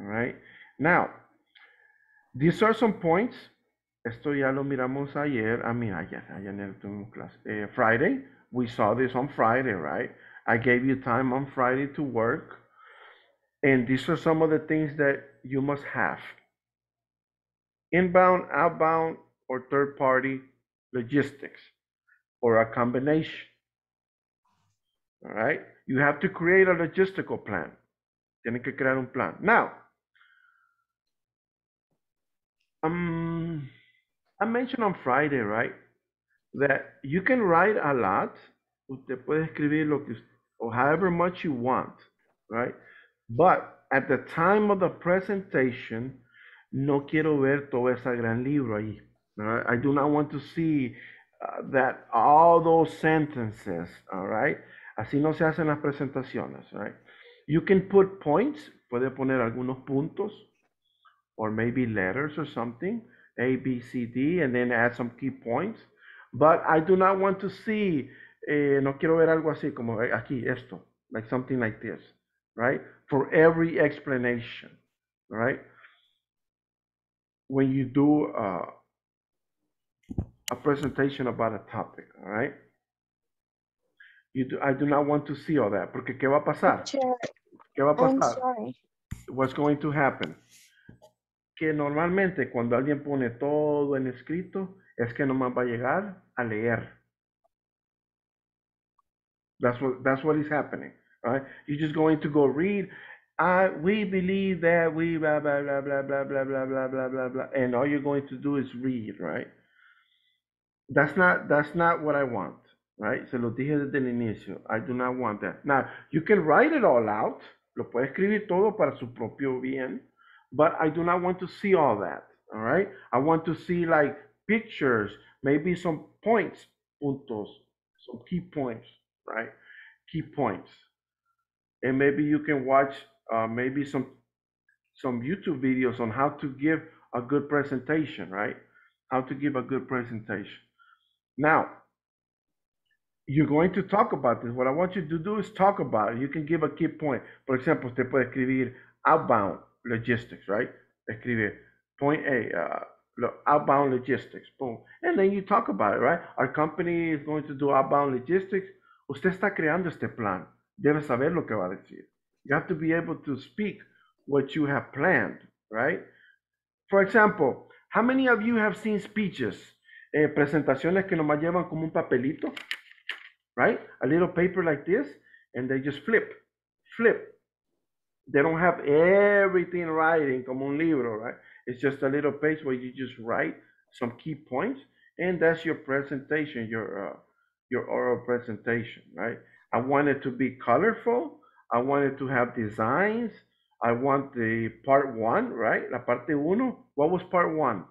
All right. Now, these are some points. Esto ya lo miramos ayer. I mean, ayer, ayer no. Eh, Friday. We saw this on Friday, right? I gave you time on Friday to work. And these are some of the things that you must have. Inbound, outbound, or third party logistics, or a combination. All right. You have to create a logistical plan. Tienen que crear un plan. Now, um, I mentioned on Friday, right, that you can write a lot. Usted puede escribir lo que, or however much you want, right? But at the time of the presentation, no quiero ver todo ese gran libro ahí. right? I do not want to see uh, that all those sentences, all right? Así no se hacen las presentaciones, right? You can put points, puede poner algunos puntos, or maybe letters or something, A, B, C, D, and then add some key points. But I do not want to see, eh, no quiero ver algo así como aquí, esto, like something like this, right? For every explanation, right? When you do uh, a presentation about a topic, all right? You do, I do not want to see all that, porque ¿qué va a pasar? Teacher, ¿Qué va a I'm sorry. What's going to happen? que normalmente cuando alguien pone todo en escrito, es que nomás va a llegar a leer. That's what, that's what is happening, right? You're just going to go read, uh, we believe that we blah, blah, blah, blah, blah, blah, blah, blah, blah, blah, blah, and all you're going to do is read, right? That's not, that's not what I want, right? Se lo dije desde el inicio. I do not want that. Now, you can write it all out. Lo puede escribir todo para su propio bien, but I do not want to see all that, all right? I want to see like pictures, maybe some points, puntos, some key points, right? Key points. And maybe you can watch uh, maybe some some YouTube videos on how to give a good presentation, right? How to give a good presentation. Now, you're going to talk about this. What I want you to do is talk about it. You can give a key point. Por ejemplo, usted puede escribir outbound logistics, right? Escribe point A, uh, outbound logistics, boom. And then you talk about it, right? Our company is going to do outbound logistics. Usted está creando este plan. Debe saber lo que va a decir. You have to be able to speak what you have planned, right? For example, how many of you have seen speeches, eh, presentaciones que nomás llevan como un papelito, right? A little paper like this, and they just flip, flip. They don't have everything writing como un libro, right? It's just a little page where you just write some key points, and that's your presentation, your uh, your oral presentation, right? I want it to be colorful. I want it to have designs. I want the part one, right? La parte uno. What was part one?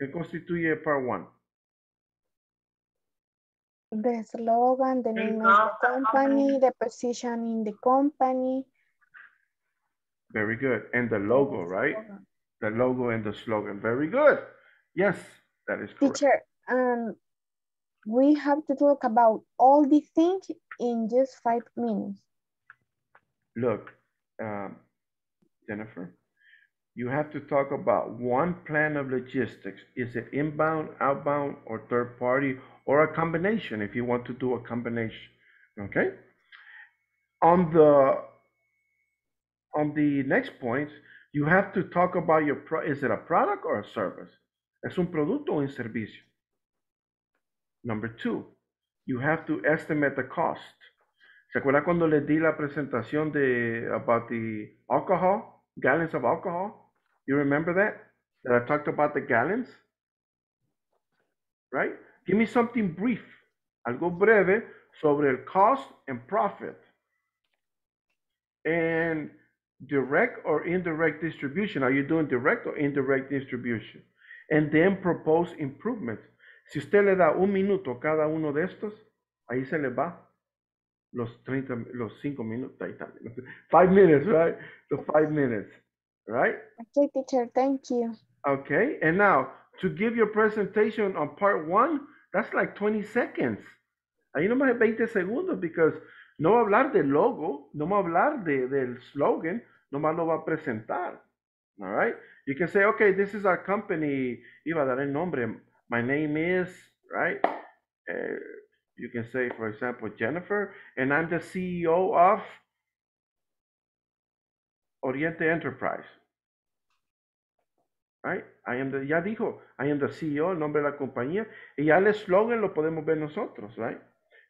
¿Qué constituye part one? The slogan, the name of the company, the position in the company. Very good. And the logo, right? The logo and the slogan. Very good. Yes, that is correct. Teacher, um, we have to talk about all these things in just five minutes. Look, um, Jennifer, you have to talk about one plan of logistics. Is it inbound, outbound, or third party, or a combination if you want to do a combination? Okay. On the on the next point, you have to talk about your pro is it a product or a service? ¿Es un producto o un servicio? Number two, you have to estimate the cost. ¿Se acuerda cuando les di la presentación de about the alcohol, gallons of alcohol? You remember that? That I talked about the gallons? Right? Give me something brief, algo breve sobre el cost and profit. And direct or indirect distribution. Are you doing direct or indirect distribution? And then propose improvements. Si usted le da un minuto a cada uno de estos, ahí se le va los 30, los 5 minutos, ahí está. Five minutes, right? The five minutes, right? Okay, teacher, thank you. Okay, and now to give your presentation on part one, that's like 20 seconds. Ahí nomás es 20 segundos because no va a hablar del logo, no va a hablar de, del slogan, nomás lo va a presentar. All right? You can say, okay, this is our company. Iba a dar el nombre. My name is, right? Uh, you can say, for example, Jennifer, and I'm the CEO of Oriente Enterprise. Right? I am the, ya dijo, I am the CEO, el nombre de la compañía, y ya el slogan lo podemos ver nosotros, right?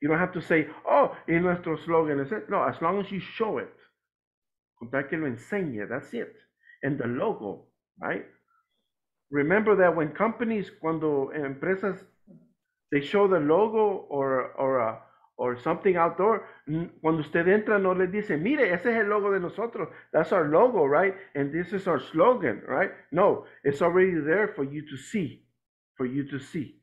You don't have to say, oh, y nuestro slogan es it. No, as long as you show it. Con tal que lo enseñe, that's it. And the logo, right? Remember that when companies, cuando empresas they show the logo or, or, uh, or something outdoor. Cuando usted entra, no le dice, mire, ese es el logo de nosotros. That's our logo, right? And this is our slogan, right? No, it's already there for you to see, for you to see,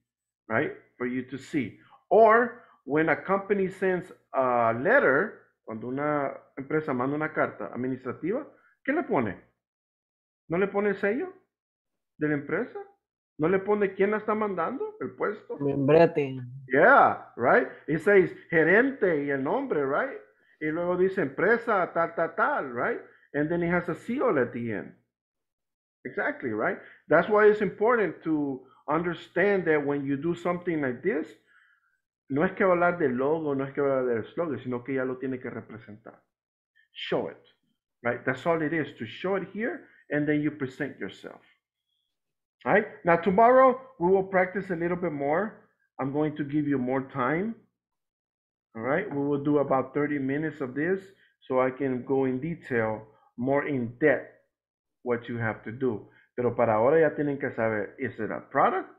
right? For you to see. Or when a company sends a letter, cuando una empresa manda una carta administrativa, ¿qué le pone? ¿No le pone el sello de la empresa? ¿No le pone quién la está mandando? El puesto. Membrete. Yeah, right? It says gerente y el nombre, right? Y luego dice empresa tal, tal, tal, right? And then it has a seal at the end. Exactly, right? That's why it's important to understand that when you do something like this, no es que va a hablar del logo, no es que hablar del slogan, sino que ya lo tiene que representar. Show it, right? That's all it is, to show it here, and then you present yourself. All right. Now tomorrow we will practice a little bit more. I'm going to give you more time. All right. We will do about 30 minutes of this so I can go in detail, more in depth, what you have to do. Pero para ahora ya tienen que saber, is it a product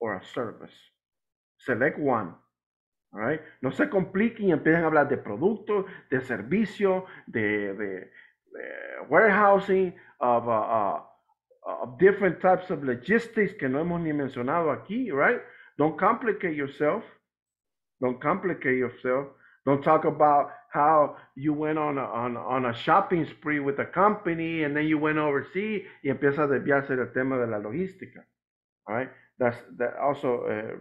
or a service? Select one. All right. No se compliquen y empiecen a hablar de producto, de servicio, de, de, de warehousing, of, uh, uh, of different types of logistics que no hemos ni mencionado aquí, right? Don't complicate yourself. Don't complicate yourself. Don't talk about how you went on a, on, on a shopping spree with a company and then you went overseas y empieza a desviarse del tema de la logística. Right? That's that also uh,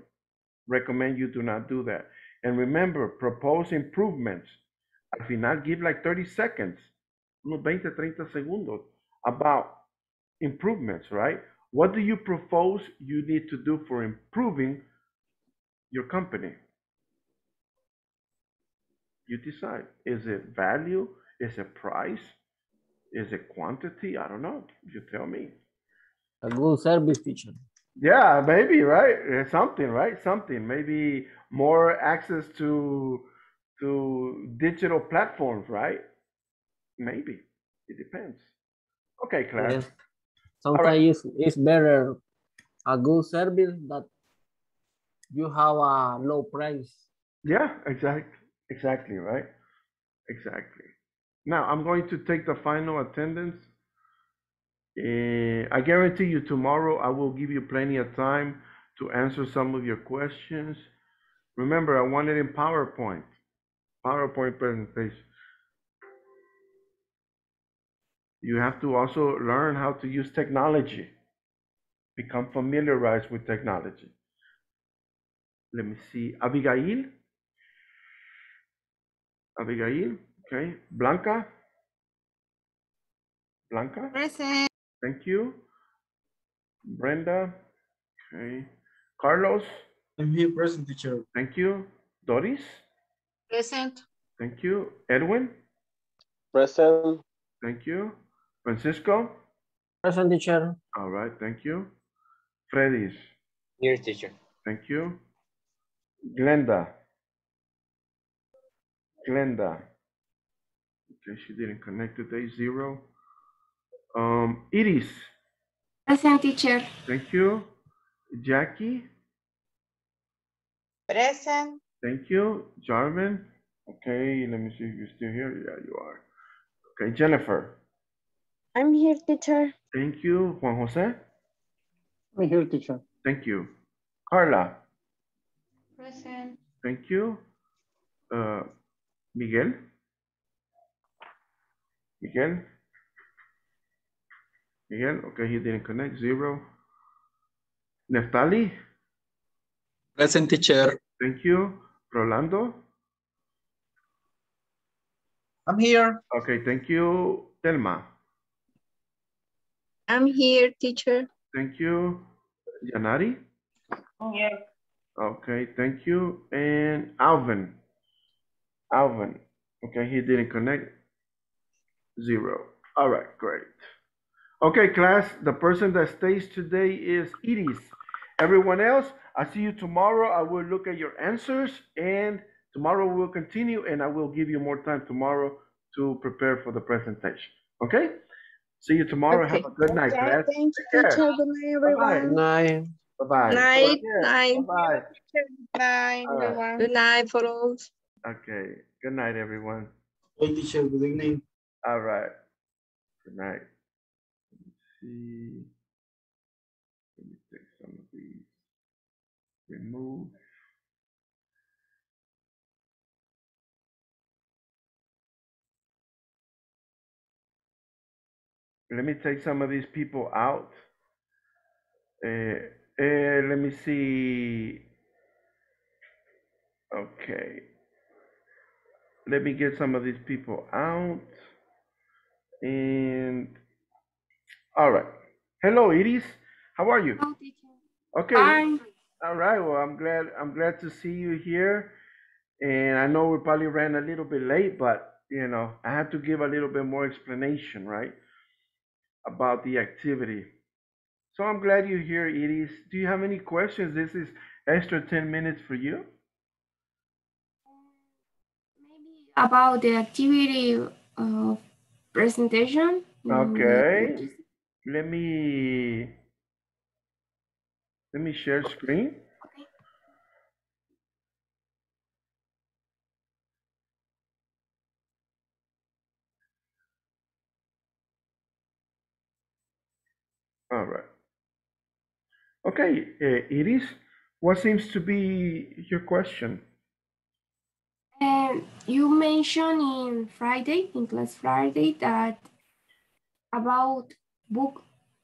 recommend you do not do that. And remember, propose improvements. Al final, give like 30 seconds, unos 20, 30 segundos about improvements, right? What do you propose you need to do for improving your company? You decide. Is it value? Is it price? Is it quantity? I don't know. You tell me. A good service feature. Yeah, maybe, right? Eh, Something, right? Something. Maybe more access to to digital platforms, right? Maybe. It depends. Okay, class. Yes. Sometimes it's, it's better a good service that you have a low price. Yeah, exactly. Exactly, right? Exactly. Now, I'm going to take the final attendance. Eh, I guarantee you tomorrow I will give you plenty of time to answer some of your questions. Remember, I want it in PowerPoint. PowerPoint presentation. You have to also learn how to use technology. Become familiarized with technology. Let me see. Abigail? Abigail, okay. Blanca? Blanca? Present. Thank you. Brenda, okay. Carlos? I'm here present, teacher. Thank you. Doris? Present. Thank you. Edwin? Present. Thank you. Francisco? Present teacher. All right, thank you. Freddy's? Here, teacher. Thank you. Glenda? Glenda? Okay, she didn't connect today, zero. Um, Iris? Present teacher. Thank you. Jackie? Present. Thank you. Jarvin? Okay, let me see if you're still here. Yeah, you are. Okay, Jennifer? I'm here, teacher. Thank you. Juan Jose? I'm here, teacher. Thank you. Carla? Present. Thank you. Uh, Miguel? Miguel? Miguel, okay, he didn't connect, zero. Neftali? Present teacher. Thank you. Rolando? I'm here. Okay, thank you. Telma? I'm here, teacher. Thank you. Janari? Yes. Okay, thank you. And Alvin? Alvin, okay, he didn't connect. Zero. All right, great. Okay, class, the person that stays today is Iris. Everyone else, I see you tomorrow. I will look at your answers and tomorrow we'll continue and I will give you more time tomorrow to prepare for the presentation. Okay? See you tomorrow. Have a good night, Okay, class. thank you, care. teacher. Good night, everyone. Night. Bye-bye. Night, night. Bye. Night, All right. everyone. Good night for all. Okay. Good night, everyone. Hey, teacher, good evening. All right. Good night. Let me see. Let me take some of these. Remove. Let me take some of these people out. Uh, uh, let me see. Okay. Let me get some of these people out. And all right. Hello, Iris. How are you? Okay. Fine. All right. Well, I'm glad. I'm glad to see you here. And I know we probably ran a little bit late, but you know, I had to give a little bit more explanation, right, about the activity. So I'm glad you're here, Iris. Do you have any questions? This is extra 10 minutes for you. Maybe about the activity of presentation. Okay. Let me let me share screen. All right. Okay, uh, Iris, what seems to be your question? And you mentioned in Friday, in class Friday, that about book,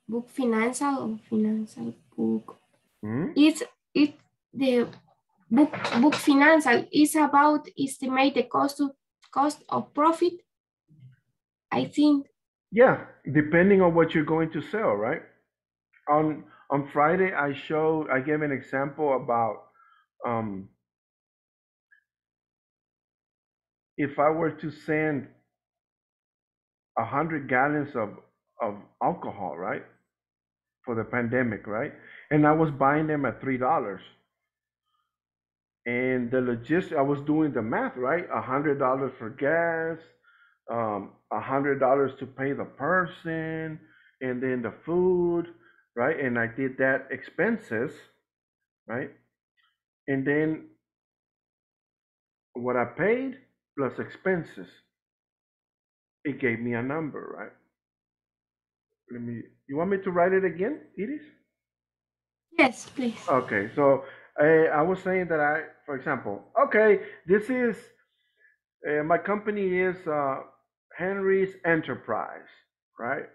book financial or financial book. Hmm? It's it the book book financial is about estimate the cost of cost of profit. I think Yeah, depending on what you're going to sell, right? On on Friday, I showed, I gave an example about um, if I were to send a hundred gallons of of alcohol, right, for the pandemic, right, and I was buying them at three dollars, and the logistics, I was doing the math, right, a hundred dollars for gas, um, a hundred dollars to pay the person, and then the food, right, and I did that expenses, right, and then what I paid plus expenses, it gave me a number, right? Let me, you want me to write it again, Iris? yes, please. Okay, so uh, I was saying that I, for example, okay, this is, uh, my company is uh, Henry's Enterprise, right?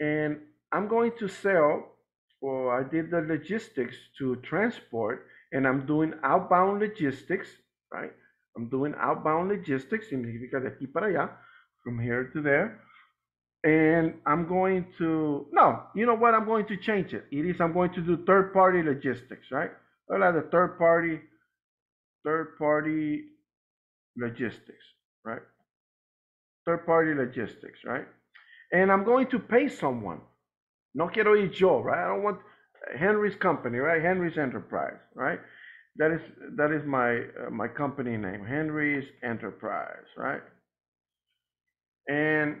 And I'm going to sell, or I did the logistics to transport, and I'm doing outbound logistics, right? I'm doing outbound logistics, significa de aquí para allá, from here to there. And I'm going to, no, you know what? I'm going to change it. It is, I'm going to do third party logistics, right? Or like the third party, third party logistics, right? Third party logistics, right? And I'm going to pay someone. No quiero ir yo, right? I don't want Henry's company, right? Henry's Enterprise, right? That is that is my uh, my company name, Henry's Enterprise, right? And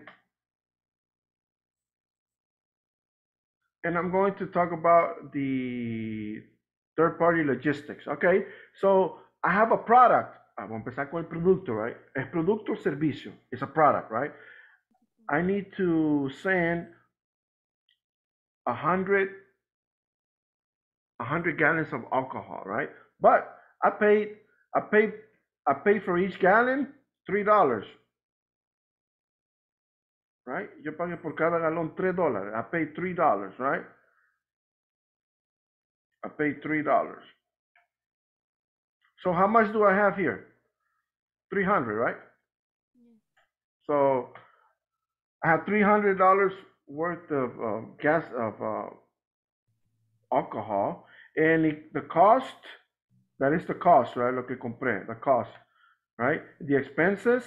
and I'm going to talk about the third party logistics. Okay, so I have a product. Ah, Vamos a empezar con el producto, right? Es producto servicio. It's a product, right? I need to send a hundred a hundred gallons of alcohol, right? But I paid I paid I paid for each gallon three dollars. Right? Yo pagué por cada galón tres dólares. I paid three dollars, right? I paid three dollars. So how much do I have here? Three hundred, right? So I have three hundred dollars worth of uh, gas of uh, alcohol, and it, the cost that is the cost, right? Lo que compré, the cost, right? The expenses,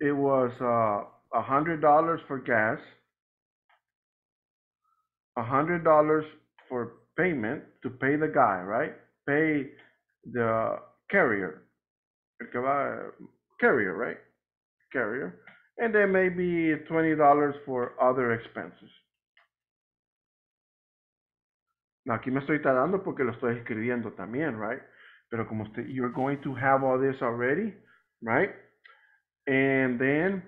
it was uh, a hundred dollars for gas, a hundred dollars for payment to pay the guy, right? Pay the carrier, carrier, right? Carrier, and then maybe twenty dollars for other expenses. Now, aquí me estoy tardando porque lo estoy escribiendo también, right? Pero como usted, you're going to have all this already, right? And then,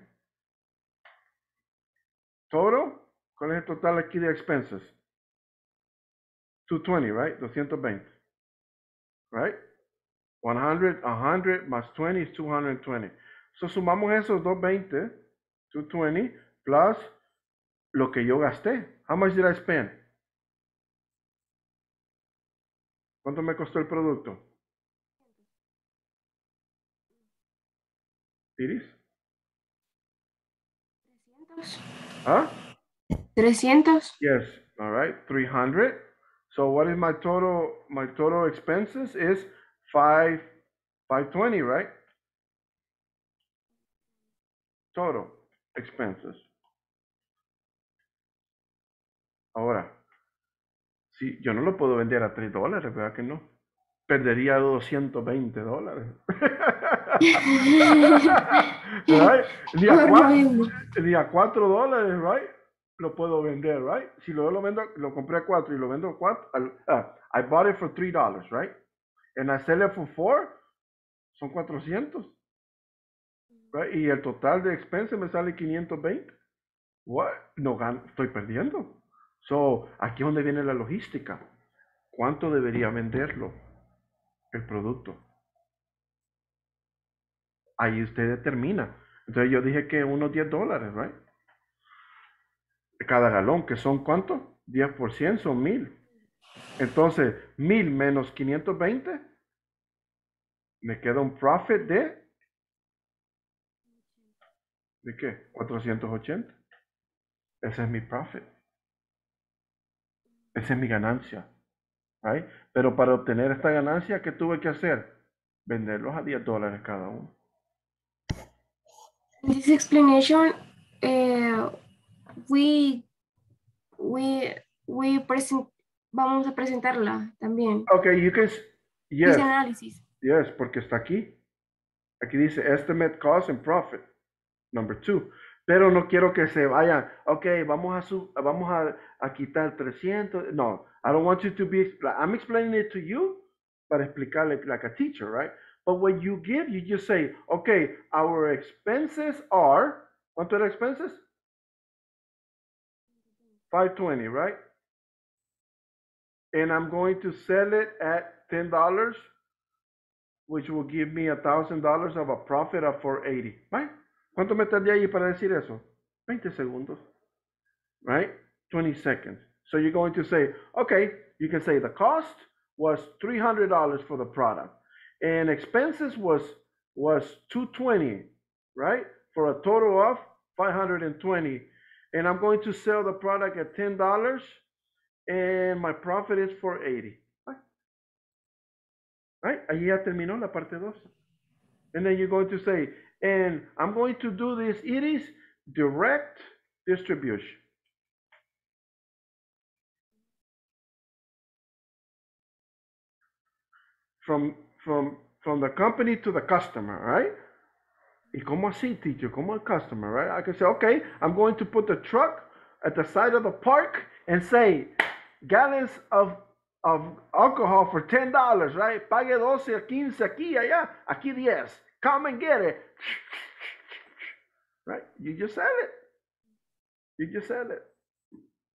total, ¿cuál es el total aquí de expenses? 220, right? 220, right? 100, 100 más 20 is 220. So sumamos esos 220, 220, plus lo que yo gasté. How much did I spend? ¿Cuánto me costó el producto? Iris? Huh? 300. Yes. All right. 300. So what is my total? My total expenses is five, 520, right? Total expenses. Ahora, si yo no lo puedo vender a 3 dólares, ¿verdad que no? Perdería 220 dólares. right? Ni a, cuatro, ni a 4 dólares, right? Lo puedo vender, right? Si lo, lo vendo, lo compré a 4 y lo vendo a 4, uh, I bought it for 3 dollars, right? And I sell it for 4, son 400. Y el total de expense me sale 520. What? No gano, estoy perdiendo. So, aquí es donde viene la logística. ¿Cuánto debería venderlo el producto? Ahí usted determina. Entonces yo dije que unos 10 dólares, right? Cada galón, que son cuánto? 10% son 1000. Entonces, 1000 menos 520, me queda un profit de ¿De qué? 480. Ese es mi profit. Esa es mi ganancia. Right? Pero para obtener esta ganancia, ¿qué tuve que hacer? Venderlos a 10 dólares cada uno. This explanation, uh, we, we, we present, vamos a presentarla también. Okay, you can, yes. Yes, porque está aquí. Aquí dice estimate cost and profit. Number two. Pero no quiero que se vayan, ok, vamos a, su, vamos a, a quitar 300. No, I don't want you to be, I'm explaining it to you para explicarle like a teacher, right? But when you give, you just say, okay, our expenses are, ¿cuánto era expenses? 520, right? And I'm going to sell it at $10, which will give me a $1,000 of a profit of 480, right? ¿Cuánto me tardé ahí para decir eso? 20 segundos. Right? 20 seconds. So you're going to say, okay, you can say the cost was $300 for the product and expenses was was 220, right? For a total of 520. And I'm going to sell the product at $10 and my profit is 480. Right? Right? Ahí ya terminó la parte 2. And then you're going to say, and I'm going to do this. It is direct distribution. From, from, from the company to the customer, right? ¿Y cómo así, teacher? ¿Cómo el customer, right? I can say, okay, I'm going to put the truck at the side of the park and say, gallons of, of alcohol for $10, right? Pague 12, 15 aquí, allá, aquí 10. Come and get it. Right? You just said it. You just said it.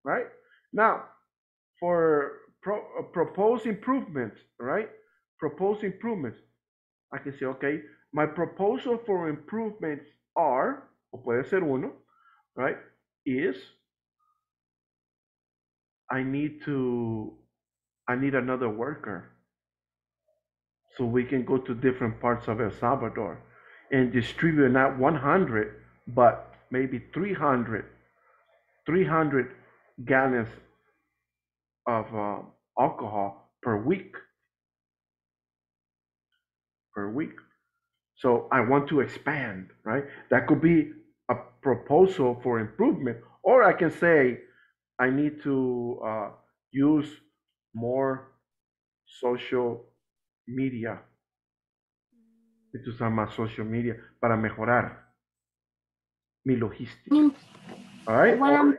Right? Now, for pro, uh, propose improvements, right? Propose improvements. I can say, okay, my proposal for improvements are, o puede ser uno, right? Is I need to, I need another worker so we can go to different parts of El Salvador and distribute not 100, but maybe 300, 300 gallons of uh, alcohol per week. Per week. So I want to expand, right? That could be a proposal for improvement, or I can say I need to uh, use more social media. Esto usar más social media para mejorar mi logística. All right? When,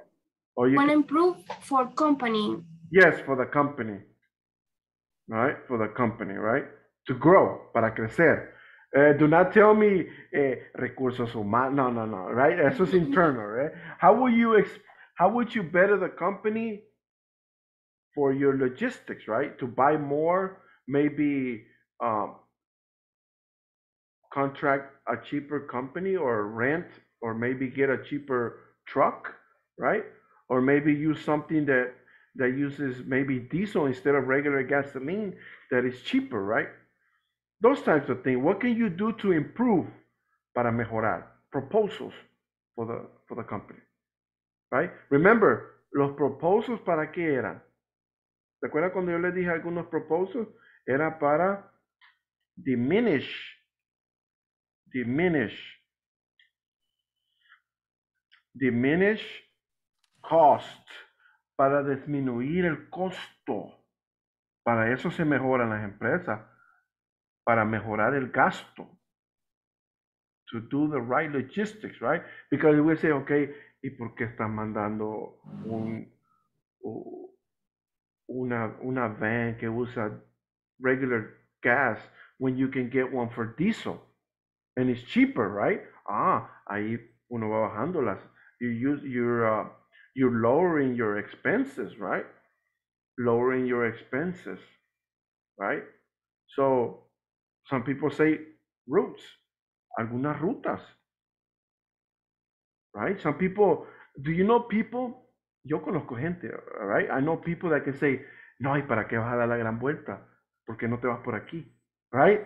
Or you when can- improve for company. Yes, for the company. Right? For the company, right? To grow, para crecer. Eh, do not tell me eh, recursos humanos. No, no, no, right? Eso es internal, right? How will you how would you better the company for your logistics, right? To buy more, maybe um, contract a cheaper company or rent or maybe get a cheaper truck, right? Or maybe use something that that uses maybe diesel instead of regular gasoline that is cheaper, right? Those types of things. What can you do to improve para mejorar? Proposals for the for the company. Right? Remember, los proposals para qué eran? ¿Se cuando yo les dije algunos proposals? Era para diminish diminish diminish cost para disminuir el costo. Para eso se mejoran las empresas, para mejorar el gasto. To do the right logistics, right? Because we say, okay, ¿y por qué están mandando un, una, una van que usa regular gas when you can get one for diesel? And it's cheaper, right? Ah, ahí uno va bajando las, you use, you're, uh, you're lowering your expenses, right? Lowering your expenses, right? So some people say routes, algunas rutas, right? Some people, do you know people? Yo conozco gente, right? I know people that can say, no, ¿y para qué vas a dar la gran vuelta? ¿Por qué no te vas por aquí? Right?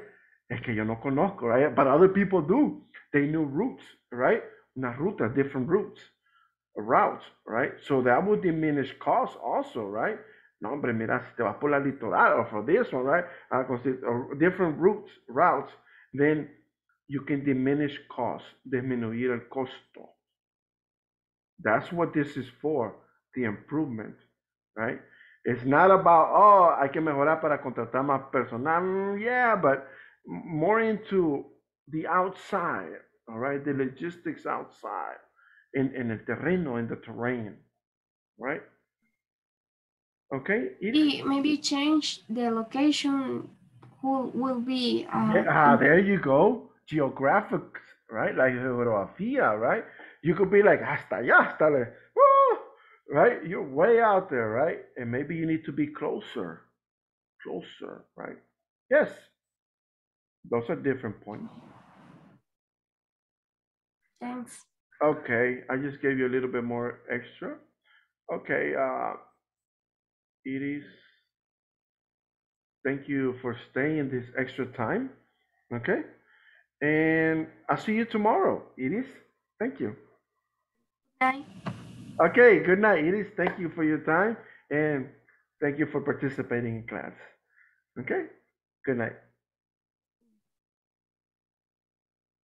Es que yo no conozco, right? But other people do. They know routes, right? Unas rutas, different routes, routes, right? So that would diminish costs also, right? No, hombre, mira, si te vas por la litoral or for this one, right? Or different routes, routes, then you can diminish costs, disminuir el costo. That's what this is for, the improvement, right? It's not about, oh, hay que mejorar para contratar más personal. Mm, Yeah, but more into the outside, all right? The logistics outside, in, in el terreno, in the terrain, right? Okay? It- maybe change the location who will be uh, Yeah, ah, there you go. Geographic, right? Like geografía, right? You could be like, hasta allá, hasta le, woo, right? You're way out there, right? And maybe you need to be closer, closer, right? Yes. Those are different points. thanks. Okay, I just gave you a little bit more extra. Okay, uh, it is. Thank you for staying this extra time. Okay, and I'll see you tomorrow. It is. Thank you. Bye. Okay, good night, Edith. Thank you for your time and thank you for participating in class. Okay, good night.